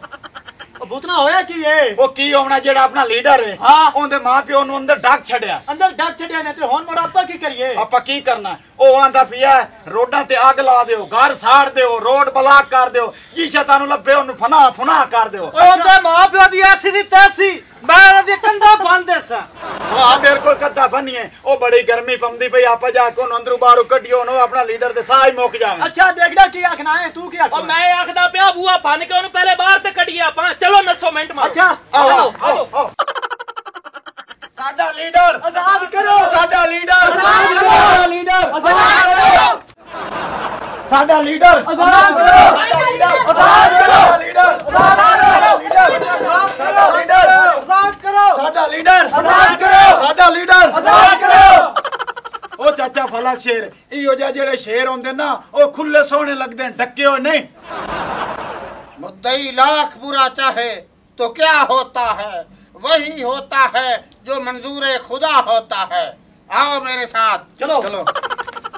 ਭੂਤਨਾ ਹੋਇਆ ਕੀ ਏ? ਉਹ ਕੀ ਹੋਣਾ ਜਿਹੜਾ ਆਪਣਾ ਲੀਡਰ ਹੈ ਹਾਂ। ਉਹਦੇ ਮਾਪਿਓ ਨੂੰ ਅੰਦਰ ਡੱਕ ਛੱਡਿਆ। ਅੰਦਰ ਡੱਕ ਛੱਡਿਆ ਨੇ ਤੇ ਹੁਣ ਮੁੜ ਆਪਾਂ ਕੀ ਕਰੀਏ? ਆਪਾਂ ਕੀ ਕਰਨਾ? ਉਹ ਆਂਦਾ ਪਿਆ ਰੋਡਾਂ ਤੇ ਅੱਗ ਲਾ ਦਿਓ ਘਰ ਸਾੜ ਦਿਓ ਰੋਡ ਬਲਾਕ ਕਰ ਦਿਓ ਜੀ ਤੁਹਾਨੂੰ ਲੱਭੇ ਉਹਨੂੰ ਫਨਾ ਫਨਾ ਕਰ ਦਿਓ। ਉਹਦੇ ਮਾਂ ਪਿਓ ਦੀ ਐਸੀ ਦੀ ਤੈਸੀ ਮੈਂ ਉਹਨਾਂ ਦੀ ਕੰਧਾ ਬੰਨਦੇ ਸਾਂ। ਹਾਂ ਮੇਰੇ ਕੋਲ ਕੱਦਾ ਬੰਨੀਏ ਉਹ ਬੜੀ ਗਰਮੀ ਪੰਦੀ ਪਈ ਆਪਾਂ ਜਾ ਕੇ ਉਹਨੂੰ ਅੰਦਰੋਂ ਬਾਹਰੋਂ ਕੱਢਿਓ ਉਹਨੂੰ ਆਪਣਾ ਲੀਡਰ ਦੇ ਸਾਹ ਹੀ ਮੁੱਕ ਜਾਵੇ। ਅੱਛਾ ਦੇਖਦਾ ਕੀ ਆਖਣਾ ਹੈ ਤੂੰ ਕੀ ਉਹ ਆਖਣਾ ਮੈਂ ਆਖਦਾ ਪਿਆ ਬੂਆ ਭੰਨ ਕੇ ਉਹਨੂੰ ਪਹਿਲੇ ਬਾਹਰ ਤੇ ਕੱਢੀਏ ਆਪਾਂ। ਚਲੋ ਨੱਸੋ ਮਿੰਟ ਮਾਰੋ। ਅੱਛਾ ਆਓ ਆਓ ਆਓ ਸਾਡਾ ਲੀਡਰ। ਆਜ਼ਾਦ ਕਰੋ। ਸਾਡਾ ਲੀਡਰ। ਆਜ਼ਾਦ ਕਰੋ। ਸਾਡਾ ਲੀਡਰ। ਆਜ਼ਾਦ ਕਰੋ। ਸਾਡਾ ਲੀਡਰ। ਆਜ਼ਾਦ ਕਰੋ। ਸਾਡਾ ਲੀਡਰ। ਆਜ਼ਾਦ ਕਰੋ। ਲੀਡਰ। ਸਾਡਾ ਲੀਡਰ ਸਾਡਾ ਲੀਡਰ। ਆਜ਼ਾਦ ਕਰੋ ਸਾਡਾ ਲੀਡਰ ਆਜ਼ਾਦ ਕਰੋ ਸਾਡਾ ਲੀਡਰ ਆਜ਼ਾਦ ਕਰੋ ਉਹ ਚਾਚਾ ਫਲਕ ਸ਼ੇਰ ਇਹੋ ਜਿਹਾ ਜਿਹੜੇ ਸ਼ੇਰ ਹੁੰਦੇ ਨਾ ਉਹ ਖੁੱਲੇ ਸੋਹਣੇ ਲੱਗਦੇ ਨੇ ਢੱਕੇ ਹੋਏ ਨਹੀਂ मुद्दई लाख बुरा चाहे तो क्या होता है वही होता है जो मंजूर खुदा होता है आओ मेरे साथ चलो। चलो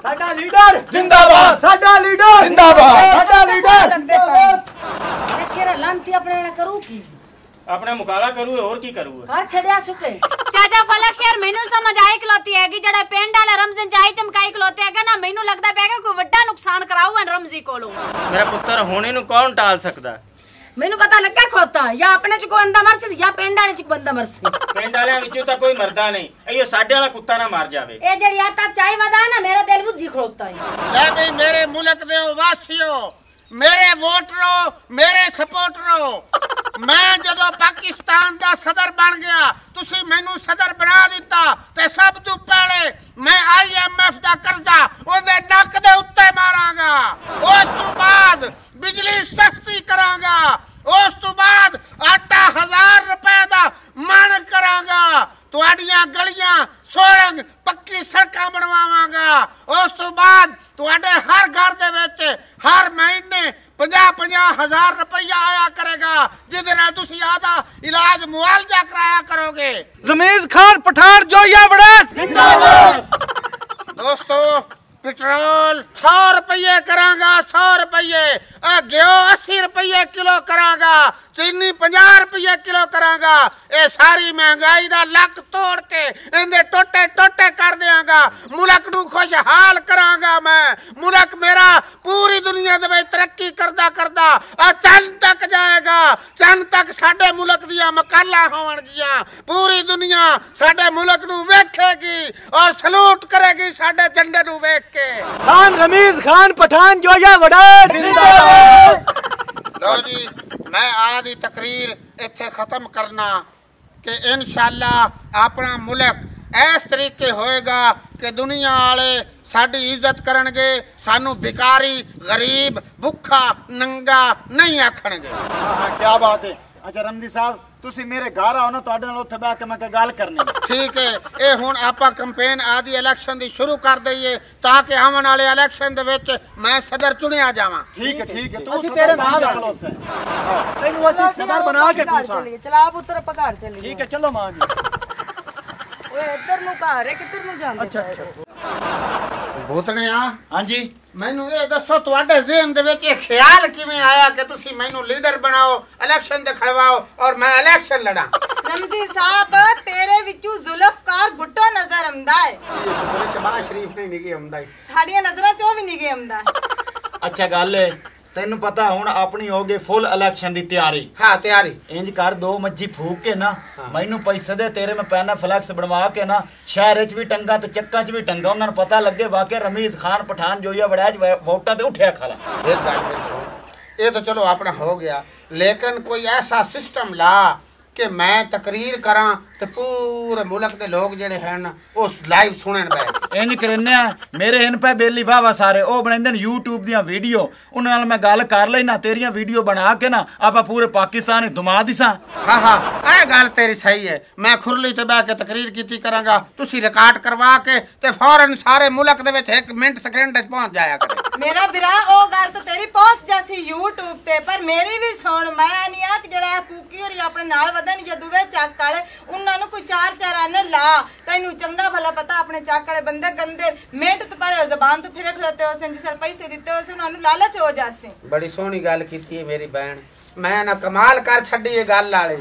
ਸਾਡਾ ਲੀਡਰ ਜਿੰਦਾਬਾਦ ਸਾਡਾ ਲੀਡਰ ਜਿੰਦਾਬਾਦ ਸਾਡਾ ਲੀਡਰ ਲੱਗਦੇ ਪਏ ਛੇਰਾ ਲਾਂਤੀ ਆਪਣੇ ਨਾਲ ਕਰੂ ਕੀ ਆਪਣੇ ਮੁਕਾਲਾ ਕਰੂਏ ਹੋਰ ਕੀ ਕਰੂਏ? ਘਰ ਛੜਿਆ ਸੁਕੇ। ਚਾਚਾ ਫਲਕ ਸ਼ੇਰ ਮੈਨੂੰ ਸਮਝ ਆਈ ਇਕਲੌਤੀ ਹੈਗੀ ਜਿਹੜਾ ਪਿੰਡ ਵਾਲਾ ਰਮਜ਼ਨ ਚਾਹੀ ਚਮਕਾਈ ਇਕਲੌਤੀ ਹੈਗਾ ਨਾ ਮੈਨੂੰ ਲੱਗਦਾ ਪਿਆ ਕਿ ਕੋਈ ਵੱਡਾ ਨੁਕਸਾਨ ਕਰਾਊਗਾ ਰਮਜ਼ੀ ਕੋਲੋਂ। ਮੇਰਾ ਪੁੱਤਰ ਹੋਣੇ ਨੂੰ ਕੌਣ ਟਾਲ ਸਕਦਾ? ਮੈਨੂੰ ਪਤਾ ਲੱਗਾ ਖੋਤਾ ਜਾਂ ਆਪਣੇ ਚ ਕੋ ਬੰਦਾ ਮਰਸੀ ਜਾਂ ਪਿੰਡ ਵਾਲੇ ਚ ਕੋ ਬੰਦਾ ਮਰਸੀ। ਪਿੰਡ ਵਾਲਿਆਂ ਵਿੱਚੋਂ ਤਾਂ ਕੋਈ ਮਰਦਾ ਨਹੀਂ। ਇਹ ਸਾਡੇ ਵਾਲਾ ਕੁੱਤਾ ਨਾ ਮਾਰ ਜਾਵੇ। ਇਹ ਜਿਹੜੀ ਆ ਤਾਂ ਚਾਹੀ ਵਦਾ ਨਾ ਮੇਰਾ ਦਿਲ ਬੁੱਝੀ ਖੋਤਾ ਹੈ ਲੈ ਬਈ ਮੇਰੇ ਮੁਲਕ ਦੇ ਵਾਸੀਓ ਮੇਰੇ ਵੋਟਰੋ ਮੇਰੇ ਸਪੋਰਟਰੋ ਮੈਂ ਜਦੋਂ ਪਾਕਿਸਤਾਨ ਦਾ ਸਦਰ ਬਣ ਗਿਆ ਤੁਸੀਂ ਮੈਨੂੰ ਸਦਰ ਬਣਾ ਇਹਦੇ ਟੋਟੇ ਟੋਟੇ ਕਰ ਦਿਆਂਗਾ। ਮੁਲਕ ਨੂੰ ਖੁਸ਼ਹਾਲ ਕਰਾਂਗਾ ਮੈਂ। ਮੁਲਕ ਮੇਰਾ ਪੂਰੀ ਦੁਨੀਆ ਦੇ ਵਿੱਚ ਤਰੱਕੀ ਕਰਦਾ ਕਰਦਾ ਆ ਚੰਨ ਤੱਕ ਜਾਏਗਾ। ਚੰਨ ਤੱਕ ਸਾਡੇ ਮੁਲਕ ਦੀਆਂ ਮਕਾਲਾਂ ਹੋਣਗੀਆਂ। ਪੂਰੀ ਦੁਨੀਆ ਸਾਡੇ ਮੁਲਕ ਨੂੰ ਵੇਖੇਗੀ ਔਰ ਸਲੂਟ ਕਰੇਗੀ ਸਾਡੇ ਝੰਡੇ ਨੂੰ ਵੇਖ ਕੇ। ਖਾਨ ਰਮੀਜ਼ ਖਾਨ ਪਠਾਨ ਜੋਇਆ ਵੜਾ ਲਓ ਜੀ ਮੈਂ ਆ ਦੀ ਤਕਰੀਰ ਇੱਥੇ ਖਤਮ ਕਰਨਾ। ਕਿ ਇਨਸ਼ਾਅੱਲਾ ਆਪਣਾ ਮੁਲਕ ਇਸ ਤਰੀਕੇ ਹੋਏਗਾ ਕਿ ਦੁਨੀਆ ਵਾਲੇ ਸਾਡੀ ਇੱਜ਼ਤ ਕਰਨਗੇ, ਸਾਨੂੰ ਭਿਕਾਰੀ ਗਰੀਬ, ਭੁੱਖਾ, ਨੰਗਾ ਨਹੀਂ ਆਖਣਗੇ। ਹਾਂ ਕੀ ਬਾਤ ਹੈ। ਅੱਛਾ ਰਮਦੀ ਸਾਹਿਬ ਤੁਸੀਂ ਮੇਰੇ ਘਰ ਆਓ ਨਾ ਤੁਹਾਡੇ ਨਾਲ ਉੱਥੇ ਬਹਿ ਕੇ ਮੈਂ ਗੱਲ ਕਰਨੀ ਹੈ। ਠੀਕ ਹੈ ਇਹ ਹੁਣ ਆਪਾਂ ਕੈਂਪੇਨ ਆਦੀ ਇਲੈਕਸ਼ਨ ਦੀ ਸ਼ੁਰੂ ਕਰ ਦਈਏ ਤਾਂ ਕਿ ਆਉਣ ਵਾਲੇ ਇਲੈਕਸ਼ਨ ਦੇ ਵਿੱਚ ਮੈਂ ਸਦਰ ਚੁਣਿਆ ਜਾਵਾਂ। ਠੀਕ ਹੈ ਠੀਕ ਹੈ ਅਸੀਂ ਤੇਰੇ ਨਾਲ। ਖਲੋਸੇ ਤੈਨੂੰ ਅਸੀਂ ਸਦਰ ਬਣਾ ਕੇ ਤੂੰ ਚਲਾ ਪੁੱਤਰ ਆਪਾਂ ਘਰ ਚੱਲੀਏ। ਠੀਕ ਹੈ ਚਲੋ ਮਾਂ ਜੀ। ਓਏ ਇੱਧਰ ਨੂੰ ਘਰ ਹੈ ਕਿੱਧਰ ਨੂੰ ਜਾਂਦੇ ਅੱਛਾ? ਅੱਛਾ। ਭੂਤਣਿਆ ਹਾਂਜੀ। ਮੈਨੂੰ ਇਹ ਦੱਸੋ ਤੁਹਾਡੇ ਜ਼ਿਹਨ ਦੇ ਵਿੱਚ ਇਹ ਖਿਆਲ ਕਿਵੇਂ ਆਇਆ ਕਿ ਤੁਸੀਂ ਮੈਨੂੰ ਲੀਡਰ ਬਣਾਓ ਇਲੈਕਸ਼ਨ ਦੇ ਖੜਵਾਓ ਔਰ ਮੈਂ ਇਲੈਕਸ਼ਨ ਲੜਾਂ? ਰਮਜ਼ੀ ਸਾਹਿਬ ਤੇਰੇ ਵਿੱਚੋਂ ਜ਼ੁਲਫਕਾਰ ਭੁੱਟੋ ਨਜ਼ਰ ਆਉਂਦਾ ਹੈ। ਸ਼ਬਾਜ਼ ਸ਼ਰੀਫ ਨਹੀਂ ਨਿਗੇ ਹੁੰਦਾ ਸਾਡੀਆਂ ਨਜ਼ਰਾਂ 'ਚ ਉਹ ਵੀ ਨਿਗੇ ਆਉਂਦਾ। ਅੱਛਾ ਗੱਲ ਹੈ ਤੈਨੂੰ ਪਤਾ ਹੁਣ ਆਪਣੀ ਹੋ ਗਈ ਫੁੱਲ ਇਲੈਕਸ਼ਨ ਦੀ ਤਿਆਰੀ। ਹਾਂ ਤਿਆਰੀ। ਇੰਜ ਕਰ ਦੋ ਮੱਜੀ ਫੂਕ ਕੇ ਨਾ ਮੈਨੂੰ ਪੈਸੇ ਦੇ ਤੇਰੇ ਮੈਂ ਪੈਨਾ ਫਲੈਕਸ ਬਣਵਾ ਕੇ ਨਾ ਸ਼ਹਿਰ 'ਚ ਵੀ ਟੰਗਾ ਤੇ ਚੱਕਾਂ 'ਚ ਵੀ ਟੰਗਾ ਉਹਨਾਂ ਨੂੰ ਪਤਾ ਲੱਗੇ ਵਾਕਿਆ ਰਮੀਜ਼ ਖਾਨ ਪਠਾਨ ਜੋਈਆ ਵੜੈਜ ਵੋਟਾਂ ਤੇ ਉੱਠਿਆ ਖਾਲਾ। ਇਹ ਇਹ ਤਾਂ ਚਲੋ ਆਪਣਾ ਹੋ ਗਿਆ। ਲੇਕਿਨ ਕੋਈ ਐਸਾ ਸਿਸਟਮ ਲਾ ਕਿ ਮੈਂ ਤਕਰੀਰ ਕਰਾਂ ਤੇ ਪੂਰੇ ਮੁਲਕ ਦੇ ਲੋਕ ਜਿਹੜੇ ਹਨ ਉਹ ਲਾਈਵ ਸੁਣਨ ਪਏ ਇੰਜ ਕਰਨੇ ਆ ਮੇਰੇ ਹਨ ਪੈ ਬੇਲੀ ਬਾਵਾ ਸਾਰੇ ਉਹ ਬਣਾਉਂਦੇ ਨੇ YouTube ਦੀਆਂ ਵੀਡੀਓ ਉਹਨਾਂ ਨਾਲ ਮੈਂ ਗੱਲ ਕਰ ਲੈਣਾ ਤੇਰੀਆਂ ਵੀਡੀਓ ਬਣਾ ਕੇ ਨਾ ਆਪਾਂ ਪੂਰੇ ਪਾਕਿਸਤਾਨ ਨੂੰ ਧਮਾ ਦਿਸਾਂ ਹਾਂ ਹਾਂ ਇਹ ਗੱਲ ਤੇਰੀ ਸਹੀ ਹੈ। ਮੈਂ ਖੁਰਲੀ ਤੇ ਬਹਿ ਕੇ ਤਕਰੀਰ ਕੀਤੀ ਕਰਾਂਗਾ। ਤੁਸੀਂ ਰਿਕਾਰਡ ਕਰਵਾ ਕੇ ਤੇ ਫੌਰਨ ਸਾਰੇ ਮੁਲਕ ਦੇ ਵਿੱਚ 1 ਮਿੰਟ ਸਕਿੰਟ ਵਿੱਚ ਪਹੁੰਚ ਜਾਇਆ ਕਰੇ। ਮੇਰਾ ਵੀਰਾ ਉਹ ਗੱਲ ਤਾਂ ਤੇਰੀ ਪਹੁੰਚ ਜਾਸੀ YouTube ਤੇ ਪਰ ਮੇਰੀ ਵੀ ਸੁਣ ਮੈਂ ਨਹੀਂ ਆ ਕਿ ਜਿਹੜਾ ਫੂਕੀ ਹੋਰੀ ਆਪਣੇ ਨਾਲ ਵਧਣ ਜਾਂ ਦੁਵੇ ਚੱਕ ਵਾਲੇ ਉਹਨਾਂ ਨੂੰ ਕੋਈ ਚਾਰ ਚਾਰ ਆਨੇ ਲਾ ਤੈਨੂੰ ਚੰਗਾ ਭਲਾ ਪਤਾ ਆਪਣੇ ਚੱਕ ਵਾਲੇ ਬੰਦੇ ਗੰਦੇ ਮਿੰਟ ਤੋਂ ਪਹਿਲੇ ਜ਼ਬਾਨ ਤੋਂ ਫਿਰੇ ਖਲੋਤੇ ਹੋ ਸਿੰਜ ਸਰ ਪੈਸੇ ਦਿੱਤੇ ਹੋ ਸੀ ਉਹਨਾਂ ਨੂੰ ਲਾਲਚ ਹੋ ਜਾਸੇ ਬੜੀ ਸੋਹਣੀ ਗੱਲ ਕੀਤੀ ਹੈ ਮੇਰੀ ਭੈਣ। ਮੈਂ ਨਾ ਕਮਾਲ ਕਰ ਛੱਡੀ ਇਹ ਗੱਲ ਵਾਲੀ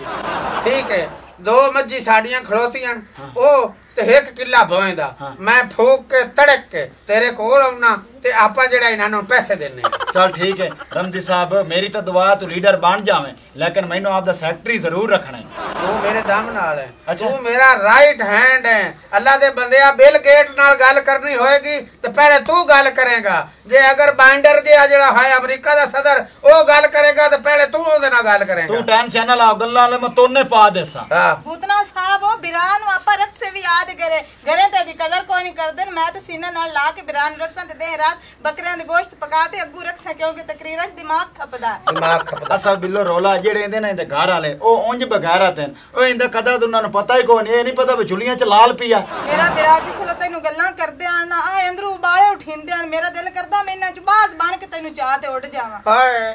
ਠੀਕ ਹੈ ਦੋ ਮੱਝੀ ਸਾਡੀਆਂ ਖਲੋਤੀਆਂ ਉਹ ਤੇ ਇੱਕ ਕਿੱਲਾ ਭੋਏ ਦਾ ਮੈਂ ਫੂਕ ਕੇ ਤੜਕ ਕੇ ਤੇਰੇ ਕੋਲ ਆਉਣਾ ਤੇ ਆਪਾਂ ਜਿਹੜਾ ਇਹਨਾਂ ਨੂੰ ਪੈਸੇ ਦੇਣੇ ਚਲ ਠੀਕ ਹੈ। ਰਮਜੀ ਸਾਹਿਬ ਮੇਰੀ ਤਾਂ ਦੁਆ ਤੂੰ ਲੀਡਰ ਬਣ ਜਾਵੇਂ ਲੇਕਿਨ ਮੈਨੂੰ ਆਪਦਾ ਸੈਕਟਰੀ ਜ਼ਰੂਰ ਰੱਖਣਾ ਹੈ। ਤੂੰ ਮੇਰੇ ਦਮ ਨਾਲ ਹੈ। ਤੂੰ ਮੇਰਾ ਰਾਈਟ ਹੈਂਡ ਹੈ। ਅੱਲਾ ਦੇ ਬੰਦਿਆ ਬਿਲ ਗੇਟ ਨਾਲ ਗੱਲ ਕਰਨੀ ਹੋਏਗੀ ਤੇ ਪਹਿਲੇ ਤੂੰ ਗੱਲ ਕਰੇਗਾ। ਜੇ ਅਗਰ ਬਾਈਂਡਰ ਦੇ ਆ ਜਿਹੜਾ ਹੈ ਅਮਰੀਕਾ ਦਾ ਸਦਰ ਉਹ ਗੱਲ ਕਰੇਗਾ ਤੇ ਪਹਿਲੇ ਤੂੰ ਉਹਦੇ ਨਾਲ ਗੱਲ ਕਰੇਗਾ। ਤੂੰ ਟੈਨਸ਼ਨ ਨਾ ਲਾ ਗੱਲਾਂ ਲੈ ਮੈਂ ਤੋਨੇ ਪਾ ਦੇਸਾਂ। ਹਾਂ। ਭੂਤਨਾ ਸਾਹਿਬ ਉਹ ਬਿਰਾਨ ਨੂੰ ਆਪਾਂ ਰਕਸੇ ਵੀ ਯਾਦ ਕਰੇ। ਘਰੇ ਤੇ ਦੀ ਕਦਰ ਕੋਈ ਨਹੀਂ ਕਰਦੇ ਮੈਂ ਤੇ ਸੀਨੇ ਨਾਲ ਲਾ ਕੇ ਬਿਰਾਨ ਰੱਖਾਂ ਤੇ ਦੇ ਰਾਤ ਬੱਕਰਿਆਂ ਦੇ ਗੋਸ਼ਤ ਪਕਾ ਤੇ ਅੱਗੂ ਰੱਖਾਂ ਕਿਉਂਕਿ ਤਕਰੀਰਾਂ ਦਿਮਾਗ ਖਪਦਾ। ਦਿਮਾਗ ਖਪਦਾ। ਅਸਲ ਬਿੱਲੋ ਰੋਲਾ ਜਿਹੜੇ ਇਹਦੇ ਨਾਲ ਇਹਦੇ ਘਰ ਵਾਲੇ ਉਹ ਉਂਝ ਬਗੈਰਾ ਤੈਨ। ਉਹ ਇਹਦਾ ਕਦਰ ਤਾਂ ਉਹਨਾਂ ਨੂੰ ਪਤਾ ਹੀ ਕੋਈ ਨਹੀਂ ਇਹ ਨਹੀਂ ਪਤਾ ਵੀ ਚੁਲੀਆਂ ਚ ਲਾਲ ਪੀਆ ਮੇਰਾ ਬਿਰਾ ਜਿਸ ਤੈਨੂੰ ਗੱਲਾਂ ਕਰਦੇ ਆਣ ਨਾ ਆ ਅੰਦਰੋਂ ਉਬਾਲੇ ਉਠਿੰਦੇ ਆਣ ਮੇਰਾ ਦਿਲ ਕਰਦਾ ਮੈਂ ਇਹਨਾਂ ਚ ਬਾਜ਼ ਬਣ ਕੇ ਤੈਨੂੰ ਚਾਹ ਤੇ ਉੱਡ ਜਾਵਾਂ। ਹਾਏ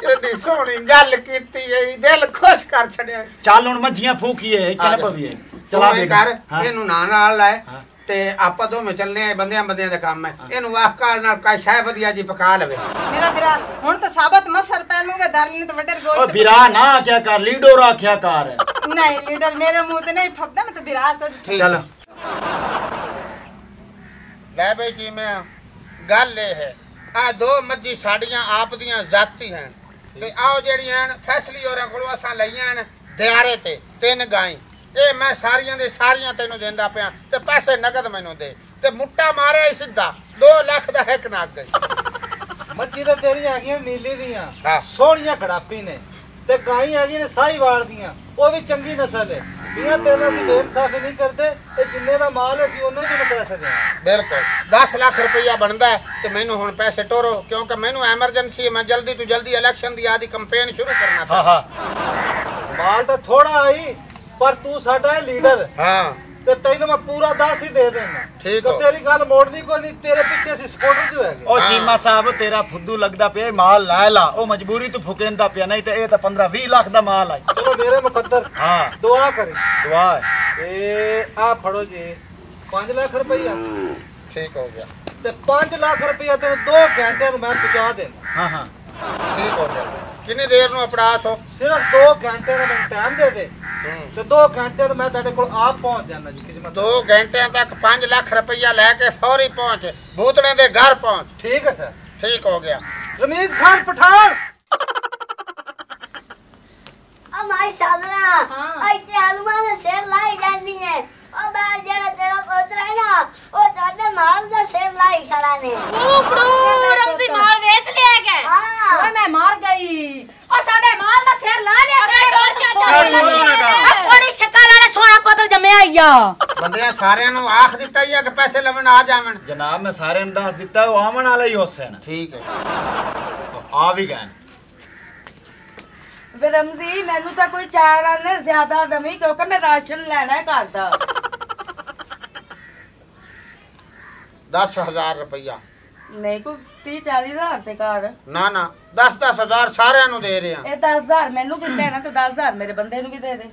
ਕਿੰਨੀ ਸੋਹਣੀ ਗੱਲ ਕੀਤੀ ਏ ਦਿਲ ਖੁਸ਼ ਕਰ ਛੱਡਿਆ। ਚੱਲ ਹੁਣ ਮੱਝੀਆਂ ਫੂਕੀਏ ਜਾ। ਪਵੀਏ। ਚਲਾ ਚਲਾ ਕਰ। ਇਹਨੂੰ ਨਾਲ ਨਾਲ ਲਾਏ ਤੇ ਆਪਾਂ ਦੋਵੇਂ ਚੱਲਨੇ ਆ ਬੰਦਿਆਂ ਬੰਦਿਆਂ ਦਾ ਕੰਮ ਹੈ। ਇਹਨੂੰ ਆਖਕਾਲ ਨਾਲ ਕਾ ਸ਼ਾਇ ਵਧੀਆ ਜੀ ਪਕਾ ਲਵੇ। ਮੇਰਾ ਬਿਰਾ ਹੁਣ ਤਾਂ ਸਾਬਤ ਮਸਰ ਪੈ ਨੂੰ ਦਰ ਲੈਣ ਤੇ ਵੱਡੇ ਉਹ ਗੋਸ਼ਤ ਬਿਰਾ ਨਾ ਕਿਆ ਕਰ ਲੀਡੋ ਰਾਖਿਆ ਕਰ। ਨਹੀਂ ਲੀਡਰ ਮੇਰੇ ਮੂੰਹ ਤੇ ਨਹੀਂ ਫੱਬਦਾ ਮੈਂ ਤਾਂ ਬਿਰਾ ਸਦ ਚੱਲ। ਲੈ ਬਈ ਜੀ ਮੈਂ ਗੱਲ ਇਹ ਹੈ ਆ ਦੋ ਮੱਝੀ ਸਾਡੀਆਂ ਆਪ ਦੀਆਂ ਜ਼ਾਤੀ ਹਨ। ਤੇ ਆਓ ਜਿਹੜੀਆਂ ਹਨ ਫੈਸਲੀ ਹੋਰਾਂ ਕੋਲੋਂ ਅਸਾਂ ਲਈਆਂ ਹਨ ਦਿਹਾੜੇ ਤੇ ਤਿੰਨ ਗਾਈ। ਇਹ ਮੈਂ ਸਾਰੀਆਂ ਦੇ ਸਾਰੀਆਂ ਤੈਨੂੰ ਦਿੰਦਾ ਪਿਆ ਤੇ ਪੈਸੇ ਨਗਦ ਮੈਨੂੰ ਦੇ ਤੇ ਮੁੱਟਾ ਮਾਰਿਆ ਹੀ ਸਿੱਧਾ। 2 ਲੱਖ ਦਾ ਇੱਕ ਨਗ ਮੱਛੀ ਤਾਂ ਤੇਰੀਆਂ ਹੈਗੀਆਂ ਨੀਲੀ ਦੀਆਂ। ਹਾਂ। ਸੋਹਣੀਆਂ ਖੜਾਪੀ ਨੇ ਤੇ ਗਾਈ ਹੈਗੀਆਂ ਨੇ ਸਾਹੀਵਾਲ ਦੀਆਂ। ਉਹ ਵੀ ਚੰਗੀ ਨਸਲ ਹੈ। ਬੀਆਂ ਤੇਰੇ ਅਸੀਂ ਬੇਇਨਸਾਫੀ ਨਹੀਂ ਕਰਦੇ ਇਹ ਜਿੰਨੇ ਦਾ ਮਾਲ ਹੈ, ਅਸੀਂ ਉਹਨਾਂ ਨੂੰ ਪੈਸੇ ਦੇਣਾ ਬਿਲਕੁਲ। 10 ਲੱਖ ਰੁਪਈਆ ਬਣਦਾ ਹੈ ਤੇ ਮੈਨੂੰ ਹੁਣ ਪੈਸੇ ਟੋਰੋ ਕਿਉਂਕਿ ਮੈਨੂੰ ਐਮਰਜੈਂਸੀ ਹੈ ਮੈਂ ਜਲਦੀ ਤੋਂ ਜਲਦੀ ਇਲੈਕਸ਼ਨ ਦੀ ਆਦੀ ਕੈਂਪੇਨ ਸ਼ੁਰੂ ਕਰਨਾ ਹਾਂ ਹਾਂ। ਮਾਲ ਤਾਂ ਥੋੜਾ ਆਈ ਪਰ ਤੂੰ ਸਾਡਾ ਲੀਡਰ ਹਾਂ। ਤੇ ਤੈਨੂੰ ਮੈਂ ਪੂਰਾ 10 ਹੀ ਦੇ ਦੇਣਾ। ਠੀਕ ਹੋ। ਤੇਰੀ ਗੱਲ ਮੋੜਨੀ ਕੋਈ ਨਹੀਂ ਤੇਰੇ ਪਿੱਛੇ ਅਸੀਂ ਸਪੋਰਟਰ ਜੋ ਹੈਗੇ? ਉਹ ਚੀਮਾ ਸਾਹਿਬ ਤੇਰਾ ਫੁੱਦੂ ਲੱਗਦਾ ਪਿਆ ਇਹ ਮਾਲ ਲੈ ਲਾ। ਉਹ ਮਜਬੂਰੀ ਤੋਂ ਫੁਕੇਂਦਾ ਪਿਆ ਨਹੀਂ ਤੇ ਇਹ ਤਾਂ 15 20 ਲੱਖ ਦਾ ਮਾਲ ਆ ਚਲੋ ਮੇਰੇ ਮੁਕੱਦਰ ਹਾਂ। ਦੁਆ ਕਰੀ। ਦੁਆ ਹੈ। ਤੇ ਆ ਫੜੋ ਜੀ 5 ਲੱਖ ਰੁਪਈਆ। ਠੀਕ ਹੋ ਗਿਆ। ਤੇ 5 ਲੱਖ ਰੁਪਈਆ ਤੇ 2 ਘੰਟੇ ਨੂੰ ਮੈਂ ਪਹੁੰਚਾ ਦੇਣਾ। ਹਾਂ ਹਾਂ। ਠੀਕ ਹੋ ਗਿਆ। ਕਿੰਨੀ ਦੇਰ ਨੂੰ ਅਪਰਾਸ ਹੋ? ਸਿਰਫ 2 ਘੰਟੇ ਦਾ ਮੈਨੂੰ ਟਾਈਮ ਦੇ ਦੇ। ਤੇ 2 ਘੰਟੇ ਨੂੰ ਮੈਂ ਤੁਹਾਡੇ ਕੋਲ ਆਪ ਪਹੁੰਚ ਜਾਣਾ ਜੀ ਕਿਸਮਤ 2 ਘੰਟਿਆਂ ਤੱਕ 5 ਲੱਖ ਰੁਪਈਆ ਲੈ ਕੇ ਫੌਰੀ ਪਹੁੰਚ ਭੂਤੜੇ ਦੇ ਘਰ ਪਹੁੰਚ। ਠੀਕ ਹੈ ਸਰ ਠੀਕ ਹੋ ਗਿਆ। ਰਮੀਜ਼ ਖਾਨ ਪਠਾਨ! ਆ। ਮਾਈ ਸਾਦਰਾ ਇੱਥੇ ਹਲਮਾ ਦੇ ਸਿਰ ਲਾਈ ਜਾਂਦੀ ਹੈ। ਉਹ ਬਾ ਜਿਹੜਾ ਤੇਰਾ ਪੁੱਤਰ ਹੈ ਨਾ ਉਹ ਤੁਹਾਡੇ ਮਾਲ ਦਾ ਸਿਰ ਲਾਈ ਖੜਾ ਨੇ ਉਪੜੂ ਰਮਜ਼ੀ ਮਾਲ ਵੇਚ ਲਿਆ ਗਿਆ ਹਾਂ ਓਏ ਮੈਂ ਮਾਰ ਗਈ ਉਹ ਸਾਡੇ ਮਾਲ ਦਾ ਸਿਰ ਲਾ ਲਿਆ ਅਰੇ ਡੋਰ ਕਿਆ ਚੱਲ ਬੋਲੋ ਨਾ ਗਾ। ਆ ਕੋੜੀ ਸ਼ਕਲ ਵਾਲਾ ਸੋਹਣਾ ਪੁੱਤਰ ਆ ਬੰਦਿਆਂ ਸਾਰਿਆਂ ਨੂੰ ਆਖ ਦਿੱਤਾ ਹੀ ਆ ਕਿ ਪੈਸੇ ਲਵਣ ਆ ਜਾਵਣ ਜਨਾਬ ਮੈਂ ਸਾਰਿਆਂ ਨੂੰ ਦੱਸ ਦਿੱਤਾ ਉਹ ਆਵਣ ਵਾਲਾ ਹੀ ਉਸੇ ਨੇ। ਠੀਕ ਹੈ। ਆ ਵੀ ਗਏ ਵੇ ਰਮਜ਼ੀ ਮੈਨੂੰ ਤਾਂ ਕੋਈ ਚਾਰ ਆਨੇ ਜ਼ਿਆਦਾ ਦਵੀ ਕਿਉਂਕਿ ਮੈਂ ਰਾਸ਼ਨ ਲੈਣਾ ਹੈ ਘਰ ਦਾ। 10000 ਰੁਪਈਆ। ਨਹੀਂ ਕੋਈ 30 40 ਹਜ਼ਾਰ ਤੇ ਘਰ। ਨਾ ਨਾ 10 10000 ਸਾਰਿਆਂ ਨੂੰ ਦੇ ਰਹੇ। ਇਹ 10000 ਮੈਨੂੰ ਦਿੱਤਾ ਹੈ ਨਾ ਤੇ 10000 ਮੇਰੇ ਬੰਦੇ ਨੂੰ ਵੀ ਦੇ ਦੇ।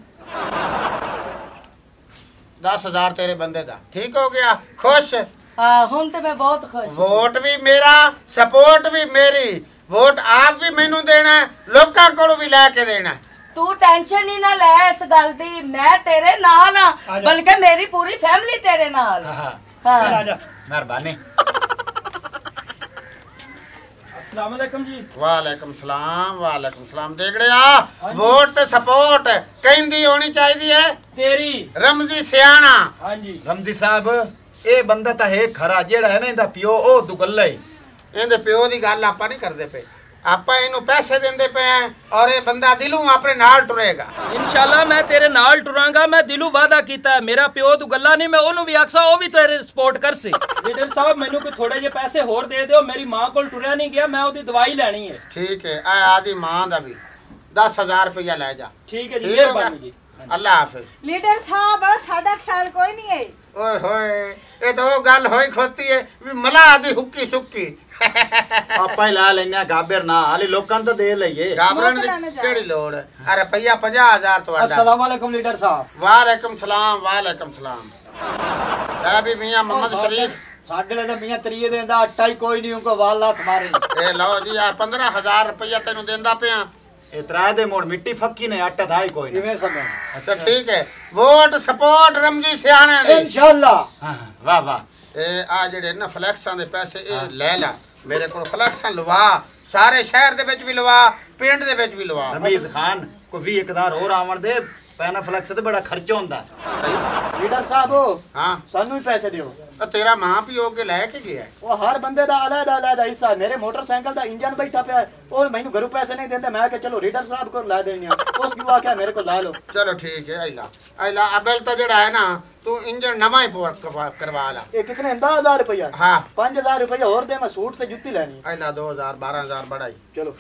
10000 ਤੇਰੇ ਬੰਦੇ ਦਾ। ਠੀਕ ਹੋ ਗਿਆ? ਖੁਸ਼? ਹਾਂ ਹੁਣ ਤੇ ਮੈਂ ਬਹੁਤ ਖੁਸ਼। ਵੋਟ ਵੀ ਮੇਰਾ ਸਪੋਰਟ ਵੀ ਮੇਰੀ। ਵੋਟ ਆਪ ਵੀ ਮੈਨੂੰ ਦੇਣਾ ਲੋਕਾਂ ਕੋਲੋਂ ਵੀ ਲੈ ਕੇ ਦੇਣਾ। ਤੂੰ ਟੈਨਸ਼ਨ ਹੀ ਨਾ ਲੈ ਇਸ ਗੱਲ ਦੀ ਮੈਂ ਤੇਰੇ ਨਾਲ ਆ ਬਲਕਿ ਮੇਰੀ ਪੂਰੀ ਫੈਮਿਲੀ ਤੇਰੇ ਨਾਲ। ਹਾਂ ਹਾਂ। ਮਿਹਰਬਾਨੀ। ਅਸਲਾਮ ਅਲੈਕਮ ਜੀ। ਵਾਲੇਕਮ ਸਲਾਮ ਵਾਲੇਕਮ ਸਲਾਮ। ਦੇਖੜਿਆ ਵੋਟ ਤੇ ਸਪੋਰਟ ਕਹਿੰਦੀ ਹੋਣੀ ਚਾਹੀਦੀ ਹੈ। ਤੇਰੀ। ਰਮਜ਼ੀ ਸਿਆਣਾ। ਹਾਂਜੀ। ਰਮਜੀ ਸਾਹਿਬ ਇਹ ਬੰਦਾ ਤਾਂ ਹੈ ਖਰਾ ਜਿਹੜਾ ਹੈ ਨਾ ਇਹਦਾ ਪਿਓ ਉਹ ਦੁਗੱਲਾ ਹੀ ਇਹਦੇ ਪਿਓ ਦੀ ਗੱਲ ਆਪਾਂ ਨਹੀਂ ਕਰਦੇ ਪਏ। ਆਪਾਂ ਇਹਨੂੰ ਪੈਸੇ ਦਿੰਦੇ ਪਏ ਆਂ ਔਰ ਇਹ ਬੰਦਾ ਦਿਲੋਂ ਆਪਣੇ ਨਾਲ ਟੁਰੇਗਾ। ਇਨਸ਼ਾਅੱਲਾ ਮੈਂ ਤੇਰੇ ਨਾਲ ਟੁਰਾਂਗਾ ਮੈਂ ਦਿਲੋਂ ਵਾਅਦਾ ਕੀਤਾ ਹੈ। ਮੇਰਾ ਪਿਓ ਤੂੰ ਗੱਲਾਂ ਨਹੀਂ ਮੈਂ ਉਹਨੂੰ ਵੀ ਆਖਸਾ ਉਹ ਵੀ ਤੇਰੇ ਸਪੋਰਟ ਕਰਸੇ। ਲੀਡਰ ਸਾਹਿਬ ਮੈਨੂੰ ਕੋਈ ਥੋੜੇ ਜਿਹੇ ਪੈਸੇ ਹੋਰ ਦੇ ਦਿਓ ਮੇਰੀ ਮਾਂ ਕੋਲ ਟੁਰਿਆ ਨਹੀਂ ਗਿਆ ਮੈਂ ਉਹਦੀ ਦਵਾਈ ਲੈਣੀ ਹੈ। ਠੀਕ ਹੈ ਆ ਆਦੀ ਮਾਂ ਦਾ ਵੀ। 10000 ਰੁਪਇਆ ਲੈ ਜਾ। ਠੀਕ ਹੈ ਜੀ ਮਿਹਰਬਾਨੀ? ਜੀ। ਅੱਲਾ ਹਾਫਿਜ਼। ਲੀਡਰ ਸਾਹਿਬ ਸਾਡਾ ਖਿਆਲ ਕੋਈ ਨਹੀਂ ਹੈ। ਓਏ ਹੋਏ ਇਹ ਤਾਂ ਉਹ ਗੱਲ ਹੋਈ ਖੋਤੀ ਹੈ ਵੀ ਮਲਾਹ ਦੀ ਹੁੱਕੀ ਸੁੱਕੀ। ਆਪਾਂ ਹੀ ਲਾ ਲੈਨੇ ਆ ਗਾਬਰ ਨਾ ਹਾਲੇ ਲੋਕਾਂ ਨੂੰ ਤਾਂ ਦੇ ਲਈਏ। ਗਾਬਰਨ ਦੀ। ਕਿਹੜੀ ਲੋੜ ਹੈ? ਆ ਰੁਪਈਆ 50000 ਤੁਹਾਡਾ। ਅਸਲਾਮ ਵਾਲੇਕਮ ਲੀਡਰ ਸਾਹਿਬ। ਵਾਲੇਕਮ ਸਲਾਮ ਵਾਲੇਕਮ ਸਲਾਮ। ਇਹ ਵੀ ਮੀਆਂ ਮੁਹੰਮਦ ਸ਼ਰੀਫ। ਸਾਡੇ ਲਈ ਤਾਂ ਮੀਆਂ ਤਰੀਏ ਦੇ ਦਾ ਆਟਾ ਹੀ ਕੋਈ ਨਹੀਂ ਉਨਕੋ ਵਾਲਾ ਤੁਹਾਰੇ ਇਹ ਲਓ ਜੀ ਆ 15000 ਰੁਪਈਆ ਤੈਨੂੰ ਦਿੰਦਾ ਪਿਆ। ਇਹ ਤਰਾ ਦੇ ਮੋੜ ਮਿੱਟੀ ਫੱਕੀ ਨੇ ਆਟਾ ਦਾ ਹੀ ਕੋਈ ਕਿਵੇਂ ਸਮਝ ਅੱਛਾ ਠੀਕ ਹੈ। ਵੋਟ ਸਪੋਰਟ ਰਮਜੀ ਸਿਆਣੇ ਦੀ। ਇਨਸ਼ਾਅੱਲਾ। ਹਾਂ ਵਾਹ ਵਾਹ। ਇਹ ਆ ਜਿਹੜੇ ਨਾ ਫਲੈਕਸਾਂ ਦੇ ਪੈਸੇ ਇਹ ਲੈ ਲੈ। ਮੇਰੇ ਕੋਲ ਕਲੈਕਸ਼ਨ ਲਵਾ, ਸਾਰੇ ਸ਼ਹਿਰ ਦੇ ਵਿੱਚ ਵੀ ਲਵਾ, ਪਿੰਡ ਦੇ ਵਿੱਚ ਵੀ ਲਵਾ। ਰਮੀਜ਼ ਖਾਨ, ਕੋਈ 20 ਇਕਦਾਰ ਹੋਰ ਆਵਣ ਦੇ ਪੈਨਾ ਫਲੈਕਸ ਤੇ ਬੜਾ ਖਰਚਾ ਹੁੰਦਾ। ਲੀਡਰ ਸਾਹਿਬ ਹਾਂ। ਸਾਨੂੰ ਵੀ ਪੈਸੇ ਦਿਓ। ਉਹ ਤੇਰਾ ਮਾਂ ਪਿਓ ਕੇ ਲੈ ਕੇ ਗਿਆ। ਉਹ ਹਰ ਬੰਦੇ ਦਾ ਅਲੱਗ ਅਲੱਗ ਹਿੱਸਾ। ਮੇਰੇ ਮੋਟਰਸਾਈਕਲ ਦਾ ਇੰਜਨ ਬੈਠਾ ਪਿਆ। ਉਹ ਮੈਨੂੰ ਘਰੋਂ ਪੈਸੇ ਨਹੀਂ ਦਿੰਦੇ। ਮੈਂ ਕਿਹਾ ਚਲੋ ਰੀਡਰ ਸਾਹਿਬ ਕੋਲ ਲਾ ਦੇਣੀ ਆ ਉਸ ਕੀ ਆਖਿਆ ਮੇਰੇ ਕੋਲ ਲਾ ਲਓ। ਚਲੋ ਠੀਕ ਹੈ ਆਇਲਾ ਆਇਲਾ ਅਬਲ ਤਾਂ ਜਿਹੜਾ ਹੈ ਨਾ ਤੂੰ ਇੰਜਨ ਨਵਾਂ ਹੀ ਪਵਾ- ਕਰਵਾ- ਲਾ। ਇਹ ਕਿਤਨੇ? 10000 ਰੁਪਇਆ ਹਾਂ। 5000 ਰੁਪਇਆ ਹੋਰ ਦੇ ਮੈਂ ਸੂਟ ਤੇ ਜੁੱਤੀ ਲੈਣੀ। ਆਇਲਾ 2000 12000 ਬੜਾਈ ਚਲੋ।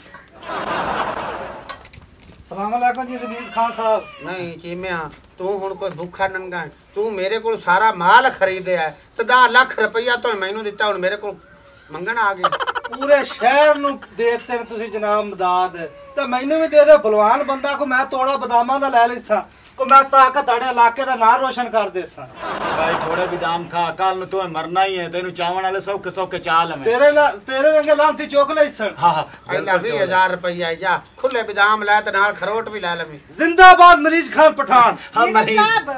ਸਲਾਮ ਅਲੈਕੁਮ ਜੀ ਰਮੀਜ਼ ਖਾਨ ਸਾਹਿਬ। ਨਹੀਂ ਚੀਮਿਆ ਤੂੰ ਹੁਣ ਕੋਈ ਭੁੱਖਾ ਨੰਗਾ। ਤੂੰ ਮੇਰੇ ਕੋਲ ਸਾਰਾ ਮਾਲ ਖਰੀਦਿਆ ਤੇ 10 ਲੱਖ ਰੁਪਈਆ ਤੂੰ ਮੈਨੂੰ ਦਿੱਤਾ ਹੁਣ ਮੇਰੇ ਕੋਲ ਮੰਗਣ ਆ ਗਿਆ ਪੂਰੇ ਸ਼ਹਿਰ ਨੂੰ ਦੇ ਦਿੱਤੇ ਤੁਸੀਂ ਜਨਾਬ ਮਦਦ। ਤੇ ਮੈਨੂੰ ਵੀ ਦੇ ਦਿਓ ਬਲਵਾਨ ਬੰਦਾ ਕੋ ਮੈਂ ਤੋੜਾ ਬਦਾਮਾਂ ਦਾ ਲੈ ਲੈਸਾਂ ਕੋ ਮੈਂ ਤਾਕਤ ਤੁਹਾਡੇ ਇਲਾਕੇ ਦਾ ਨਾਂ ਰੋਸ਼ਨ ਕਰ ਦੇਸਾਂ। ਭਾਈ ਥੋੜੇ ਵੀ ਦਾਮ ਖਾ ਕੱਲ ਨੂੰ ਤੂੰ ਮਰਨਾ ਹੀ ਹੈ ਤੈਨੂੰ ਚਾਵਣ ਵਾਲੇ ਸੌਕੇ ਸੌਕੇ ਚਾਹ ਲਵੇਂ। ਤੇਰੇ ਲਾ- ਤੇਰੇ ਰੰਗੇ ਲਾਂਤੀ ਚੁੱਕ ਲੈਸਣ ਹਾਂ ਹਾਂ ਆਇਲਾ 20000 ਰੁਪਈਆ ਜਾ ਖੁੱਲੇ ਬਦਾਮ ਲੈ ਤੇ ਨਾਲ ਖਰੋਟ ਵੀ ਲੈ ਲਵੀਂ। ਜ਼ਿੰਦਾਬਾਦ ਮਰੀਜ਼ ਖਾਨ ਪਠਾਨ। ਲੀਡਰ ਸਾਹਿਬ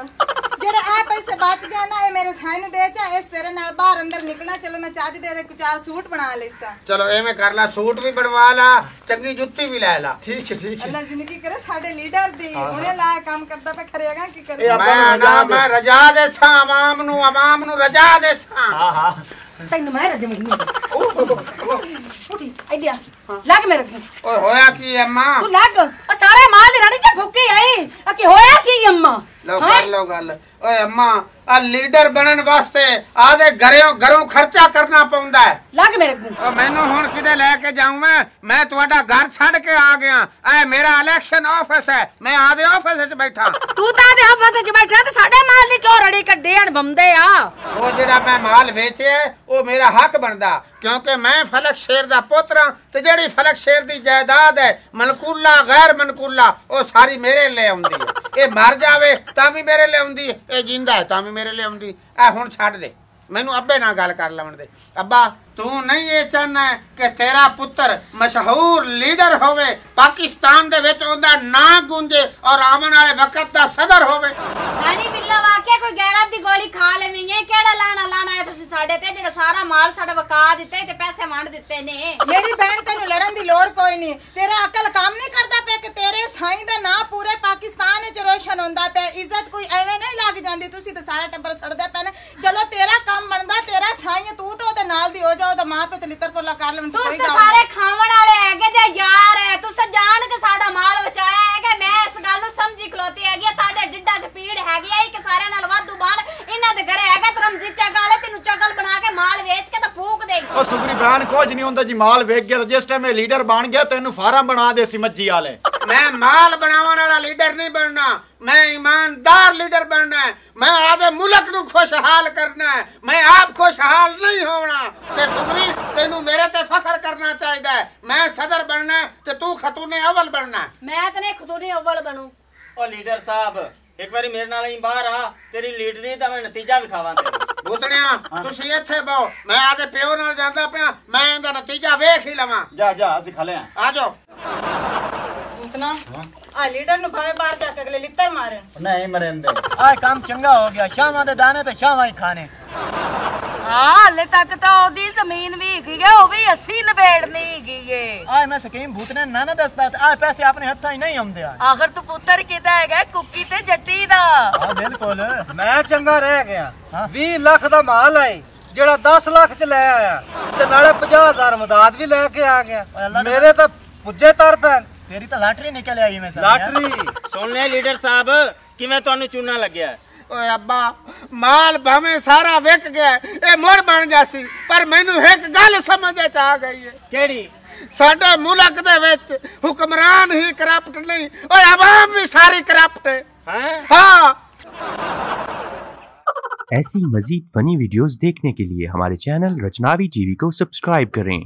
ਜਿਹੜੇ ਆ ਪੈਸੇ ਬਚ ਗਏ ਨਾ ਇਹ ਮੇਰੇ ਸਾਈ ਨੂੰ ਦੇ ਚਾ ਇਸ ਤੇਰੇ ਨਾਲ ਬਾਹਰ ਅੰਦਰ ਨਿਕਲਣਾ ਚਲੋ ਮੈਂ ਚੱਜ ਦੇ ਦੇ ਚਾਰ ਸੂਟ ਬਣਾ ਲੈਸਾਂ ਚਲੋ ਐਵੇਂ ਕਰ ਲੈ ਸੂਟ ਵੀ ਬਣਵਾ ਲਾ ਚੰਗੀ ਜੁੱਤੀ ਵੀ ਲੈ ਲਾ। ਠੀਕ ਹੈ ਠੀਕ ਅੱਲਾ ਜ਼ਿੰਦਗੀ ਕਰੇ ਸਾਡੇ ਲੀਡਰ ਦੀ। ਹੁਣੇ ਲਾਇਆ ਕੰਮ ਕਰਦਾ ਪੇ ਖਰੇਗਾ ਕੀ ਕਰੇ ਮੈਂ ਨਾ ਮੈਂ ਰਜਾ ਦੇਸਾਂ ਆਵਾਮ ਨੂੰ ਆਵਾਮ ਨੂੰ ਰਜਾ ਦੇਸਾਂ ਹਾਂ ਹਾਂ। ਤੈਨੂੰ ਮੈਂ ਰੱਜ ਮੈਨੂੰ ਉਠੀ ਆਈਡੀਆ ਲੱਗ ਮੇਰੇ ਕੋਲ ਓਏ ਹੋਇਆ ਕੀ ਅੰਮਾ? ਤੂੰ ਲੱਗ। ਉਹ ਸਾਰੇ ਮਾਲ ਦੀ ਰੜੀ ਚ ਭੁੱਕੀ ਆਈ। ਆ ਕੀ ਹੋਇਆ ਕੀ ਅੰਮਾ? ਲਓ ਕਰ ਲਓ ਗੱਲ। ਓਏ ਅੰਮਾ ਆ ਲੀਡਰ ਬਣਨ ਵਾਸਤੇ ਆਦੇ ਘਰਿਓ ਘਰੋਂ ਖਰਚਾ ਕਰਨਾ ਪਉਂਦਾ ਹੈ। ਲੱਗ ਮੇਰੇ ਓ ਮੈਨੂੰ ਹੁਣ ਕਿਤੇ ਲੈ ਕੇ ਜਾਉਂ ਮੈਂ ਮੈਂ ਤੁਹਾਡਾ ਘਰ ਛੱਡ ਕੇ ਆ ਗਿਆ। ਐ ਮੇਰਾ ਇਲੈਕਸ਼ਨ ਆਫਿਸ ਹੈ ਮੈਂ ਆਦੇ ਆਫਿਸ ਵਿੱਚ ਬੈਠਾ। ਤੂੰ ਤਾਂ ਦੇ ਹਫਾਸੇ ਚ ਬੈਠਾ ਤੇ ਸਾਡੇ ਮਾਲ ਦੀ ਕਿਉਂ ਰੜੀ ਕੱਢੇ ਅਣ ਬੰਦੇ ਆ? ਉਹ ਜਿਹੜਾ ਮੈਂ ਮਾਲ ਵੇਚਿਆ ਉਹ ਮੇਰਾ ਹੱਕ ਬਣਦਾ ਕਿਉਂਕਿ ਮੈਂ ਫਲਕ ਸ਼ੇਰ ਦਾ ਪੁੱਤਰ ਹਾਂ ਤੇ ਜਿਹੜੀ ਫਲਕ ਸ਼ੇਰ ਦੀ ਜਾਇਦਾਦ ਹੈ ਮਨਕੂਲਾ ਗੈਰ ਮਨਕੂਲਾ ਉਹ ਸਾਰੀ ਮੇਰੇ ਲਈ ਆਉਂਦੀ ਹੈ। ਇਹ ਮਰ ਜਾਵੇ ਤਾਂ ਵੀ ਮੇਰੇ ਲਈ ਆਉਂਦੀ ਹੈ ਇਹ ਜਿੰਦਾ ਹੈ ਤਾਂ ਵੀ ਮੇਰੇ ਲਈ ਆਉਂਦੀ। ਐ ਹੁਣ ਛੱਡ ਦੇ। ਮੈਨੂੰ ਅੱਬੇ ਨਾਲ ਗੱਲ ਕਰ ਲਵਣ ਦੇ। ਅੱਬਾ ਤੂੰ ਨਹੀਂ ਇਹ ਚਾਹਨਾ ਕਿ ਤੇਰਾ ਪੁੱਤਰ ਮਸ਼ਹੂਰ ਲੀਡਰ ਹੋਵੇ ਪਾਕਿਸਤਾਨ ਦੇ ਵਿੱਚ ਉਹਦਾ ਨਾਂ ਗੂੰਜੇ ਔਰ ਆਉਣ ਵਾਲੇ ਵਕਤ ਦਾ ਸਦਰ ਹੋਵੇ ਹਾਨੀ ਬਿੱਲਾ ਵਾਕਿਆ ਕੋਈ ਗੈਰਤ ਦੀ ਗੋਲੀ ਖਾ ਲੈਵੀਂ ਹੈ ਕਿਹੜਾ ਲਾਣਾ ਲਾਣਾ ਹੈ ਤੁਸੀਂ ਸਾਡੇ ਤੇ ਜਿਹੜਾ ਸਾਰਾ ਮਾਲ ਸਾਡਾ ਵਕਾ ਦਿੱਤਾ ਤੇ ਪੈਸੇ ਵੰਡ ਦਿੱਤੇ ਨੇ ਮੇਰੀ ਭੈਣ ਤੈਨੂੰ ਲੜਨ ਦੀ ਲੋੜ ਕੋਈ ਨਹੀਂ ਤੇਰਾ ਅਕਲ ਕੰਮ ਨਹੀਂ ਕਰਦਾ ਪਿਆ ਕਿ ਤੇਰੇ ਸਾਈਂ ਦਾ ਨਾਂ ਪੂਰੇ ਪਾਕਿਸਤਾਨ ਵਿੱਚ ਰੋਸ਼ਨ ਹੁੰਦਾ ਪਿਆ ਇੱਜ਼ਤ ਕੋਈ ਐਵੇਂ ਨਹੀਂ ਲੱਗ ਜਾਂਦੀ ਤੁਸੀਂ ਤਾਂ ਸਾਰਾ ਟੱਬਰ ਸੜਦਾ ਪੈਣਾ ਚਲੋ ਤੇਰਾ ਕੰਮ ਬਣਦਾ ਤੇਰਾ ਸਾਈਂ ਤੂੰ ਤਾਂ ਉਹਦੇ ਨਾਲ ਦੀ ਹੋ ਜਾਓ ਤਾਂ ਮਾਂ ਪਿਓ ਤੇ ਲਿੱਤਰ ਪੋਲਾ ਕਰ ਲੈਣ ਤੁਸੀਂ ਤਾਂ ਸਾਰੇ ਖਾਵਣ ਵਾਲੇ ਹੈਗੇ ਜੇ ਯਾਰ ਹੈ। ਤੁਸੀਂ ਤਾਂ ਜਾਣ ਕੇ ਸਾਡਾ ਮਾਲ ਬਚਾਇਆ ਹੈਗਾ। ਮੈਂ ਇਸ ਗੱਲ ਨੂੰ ਸਮਝੀ ਖਲੋਤੀ ਹੈਗੀ ਆ, ਤੁਹਾਡੇ ਡਿੱਡਾ ਚ ਪੀੜ ਹੈਗੀ ਆ। ਕਿ ਸਾਰਿਆਂ ਨਾਲ ਵਾਧੂ ਬਾਲ ਇਹਨਾਂ ਦੇ ਘਰੇ ਹੈਗਾ। ਤਰਮਜੀ ਚਗਲ ਤੈਨੂੰ ਚਗਲ ਬਣਾ ਕੇ ਮਾਲ ਵੇਚ ਕੇ ਤਾਂ ਫੂਕ ਦੇ। ਉਹ ਸੁਗਰੀ ਬ੍ਰਾਂਡ ਕੁਝ ਨਹੀਂ ਹੁੰਦਾ ਜੀ। ਮਾਲ ਵੇਚ ਗਿਆ ਤਾਂ ਜਿਸ ਟਾਈਮ ਇਹ ਲੀਡਰ ਬਣ ਗਿਆ ਤੈਨੂੰ ਫਾਰਮ ਬਣਾ ਦੇ ਸੀ ਮੱਜੀ ਵਾਲੇ। ਮੈਂ ਮਾਲ ਬਣਾਉਣ ਵਾਲਾ ਲੀਡਰ ਨਹੀਂ ਬਣਨਾ। ਮੈਂ ਇਮਾਨਦਾਰ ਲੀਡਰ ਬਣਨਾ ਹੈ। ਮੈਂ ਆਦੇ ਮੁਲਕ ਨੂੰ ਖੁਸ਼ਹਾਲ ਕਰਨਾ ਹੈ। ਮੈਂ ਆਪ ਖੁਸ਼ਹਾਲ ਨਹੀਂ ਹੋਣਾ। ਤੇ ਸੁਗਰੀ ਤੈਨੂੰ ਮੇਰੇ ਤੇ ਫਖਰ ਕਰਨਾ ਚਾਹੀਦਾ ਹੈ। ਮੈਂ ਸਦਰ ਬਣਨਾ ਤੇ ਤੂੰ ਖਤੂਨੇ ਅਵਲ ਬਣਨਾ। ਮੈਂ ਤਾਂ ਨਹੀਂ ਖਤੂਨੀ ਅਵਲ ਬਣੂ। ਉਹ ਲੀਡਰ ਸਾਹਿਬ ਇੱਕ ਵਾਰੀ ਮੇਰੇ ਨਾਲ ਹੀ ਬਾਹਰ ਆ। ਤੇਰੀ ਲੀਡਰੀ ਦਾ ਮੈਂ ਨਤੀਜਾ ਵਿਖਾਵਾਂ ਤੈਨੂੰ ਬੁੱਤਣਿਆ ਤੁਸੀਂ ਇੱਥੇ ਬਹੁ। ਮੈਂ ਆਦੇ ਪਿਓ ਨਾਲ ਜਾਂਦਾ ਪਿਆ। ਮੈਂ ਇਹਦਾ ਨਤੀਜਾ ਵੇਖ ਹੀ ਲਵਾਂ। ਜਾ ਜਾ ਅਸੀਂ ਖਲੇ ਆ ਆ ਜਾਓ। ਇਤਨਾ ਆ ਲੀਡਰ ਨੂੰ ਭਾਵੇਂ ਬਾਹਰ ਜਾ ਕੇ ਅਗਲੇ ਲਿੱਤਰ ਮਾਰਨ ਨਹੀਂ ਮਰਿੰਦੇ ਆ ਕੰਮ ਚੰਗਾ ਹੋ ਗਿਆ। ਸ਼ਾਮਾਂ ਦੇ ਦਾਣੇ ਤੇ ਸ਼ਾਮਾਂ ਹੀ ਖਾਣੇ। ਹਾਂ ਹਲੇ ਤੱਕ ਤਾਂ ਉਹਦੀ ਜ਼ਮੀਨ ਵੀ ਹੈਗੀ ਹੈ ਉਹ ਵੀ ਅਸੀਂ ਨਿਬੇੜਨੀ ਹੈਗੀ ਏ। ਆ ਮੈਂ ਸਕੀਮ ਭੂਤਨੇ ਨਾ ਨਾ ਦੱਸਦਾ ਆ ਪੈਸੇ ਆਪਣੇ ਹੱਥਾਂ ਹੀ ਨਹੀਂ ਆਉਂਦੇ ਆ। ਆਖਰ ਤੂੰ ਪੁੱਤਰ ਹੈਗਾ ਕੁੱਕੀ ਤੇ ਜੱਟੀ ਦਾ? ਆ ਬਿਲਕੁਲ। ਮੈਂ ਚੰਗਾ ਰਹਿ ਗਿਆ। 20 ਲੱਖ ਦਾ ਮਾਲ ਹੈ ਜਿਹੜਾ 10 ਲੱਖ ਚ ਲੈ ਆਇਆ। ਤੇ ਨਾਲੇ 50000 ਮਦਦ ਵੀ ਲੈ ਕੇ ਆ ਗਿਆ। ਮੇਰੇ ਤਾਂ ਪੁੱਜੇ ਤਰ ਪੈਣ ਤੇਰੀ ਤਾਂ ਲਾਟਰੀ ਨਿਕਲ ਆਈ ਮੈਂ ਲਾਟਰੀ ਸੁਣ ਲੈ ਲੀਡਰ ਸਾਹਿਬ ਕਿਵੇਂ ਤੁਹਾਨੂੰ ਚੂਨਾ ਲੱਗਿਆ ਓਏ ਅੱਬਾ ਮਾਲ ਭਾਵੇਂ ਸਾਰਾ ਵਿਕ ਗਿਆ ਇਹ ਮੁੜ ਬਣ ਜਾਸੀ ਪਰ ਮੈਨੂੰ ਇੱਕ ਗੱਲ ਸਮਝ ਚ ਆ ਗਈ ਹੈ ਕਿਹੜੀ ਸਾਡੇ ਮੁਲਕ ਦੇ ਵਿੱਚ ਹੁਕਮਰਾਨ ਹੀ ਕਰਪਟ ਨਹੀਂ ਓਏ ਆਵਾਮ ਵੀ ਸਾਰੀ ਕਰਪਟ ਹੈ हैं हाँ ऐसी मजीद फनी वीडियोस देखने के लिए हमारे चैनल रचनावी टीवी को सब्सक्राइब करें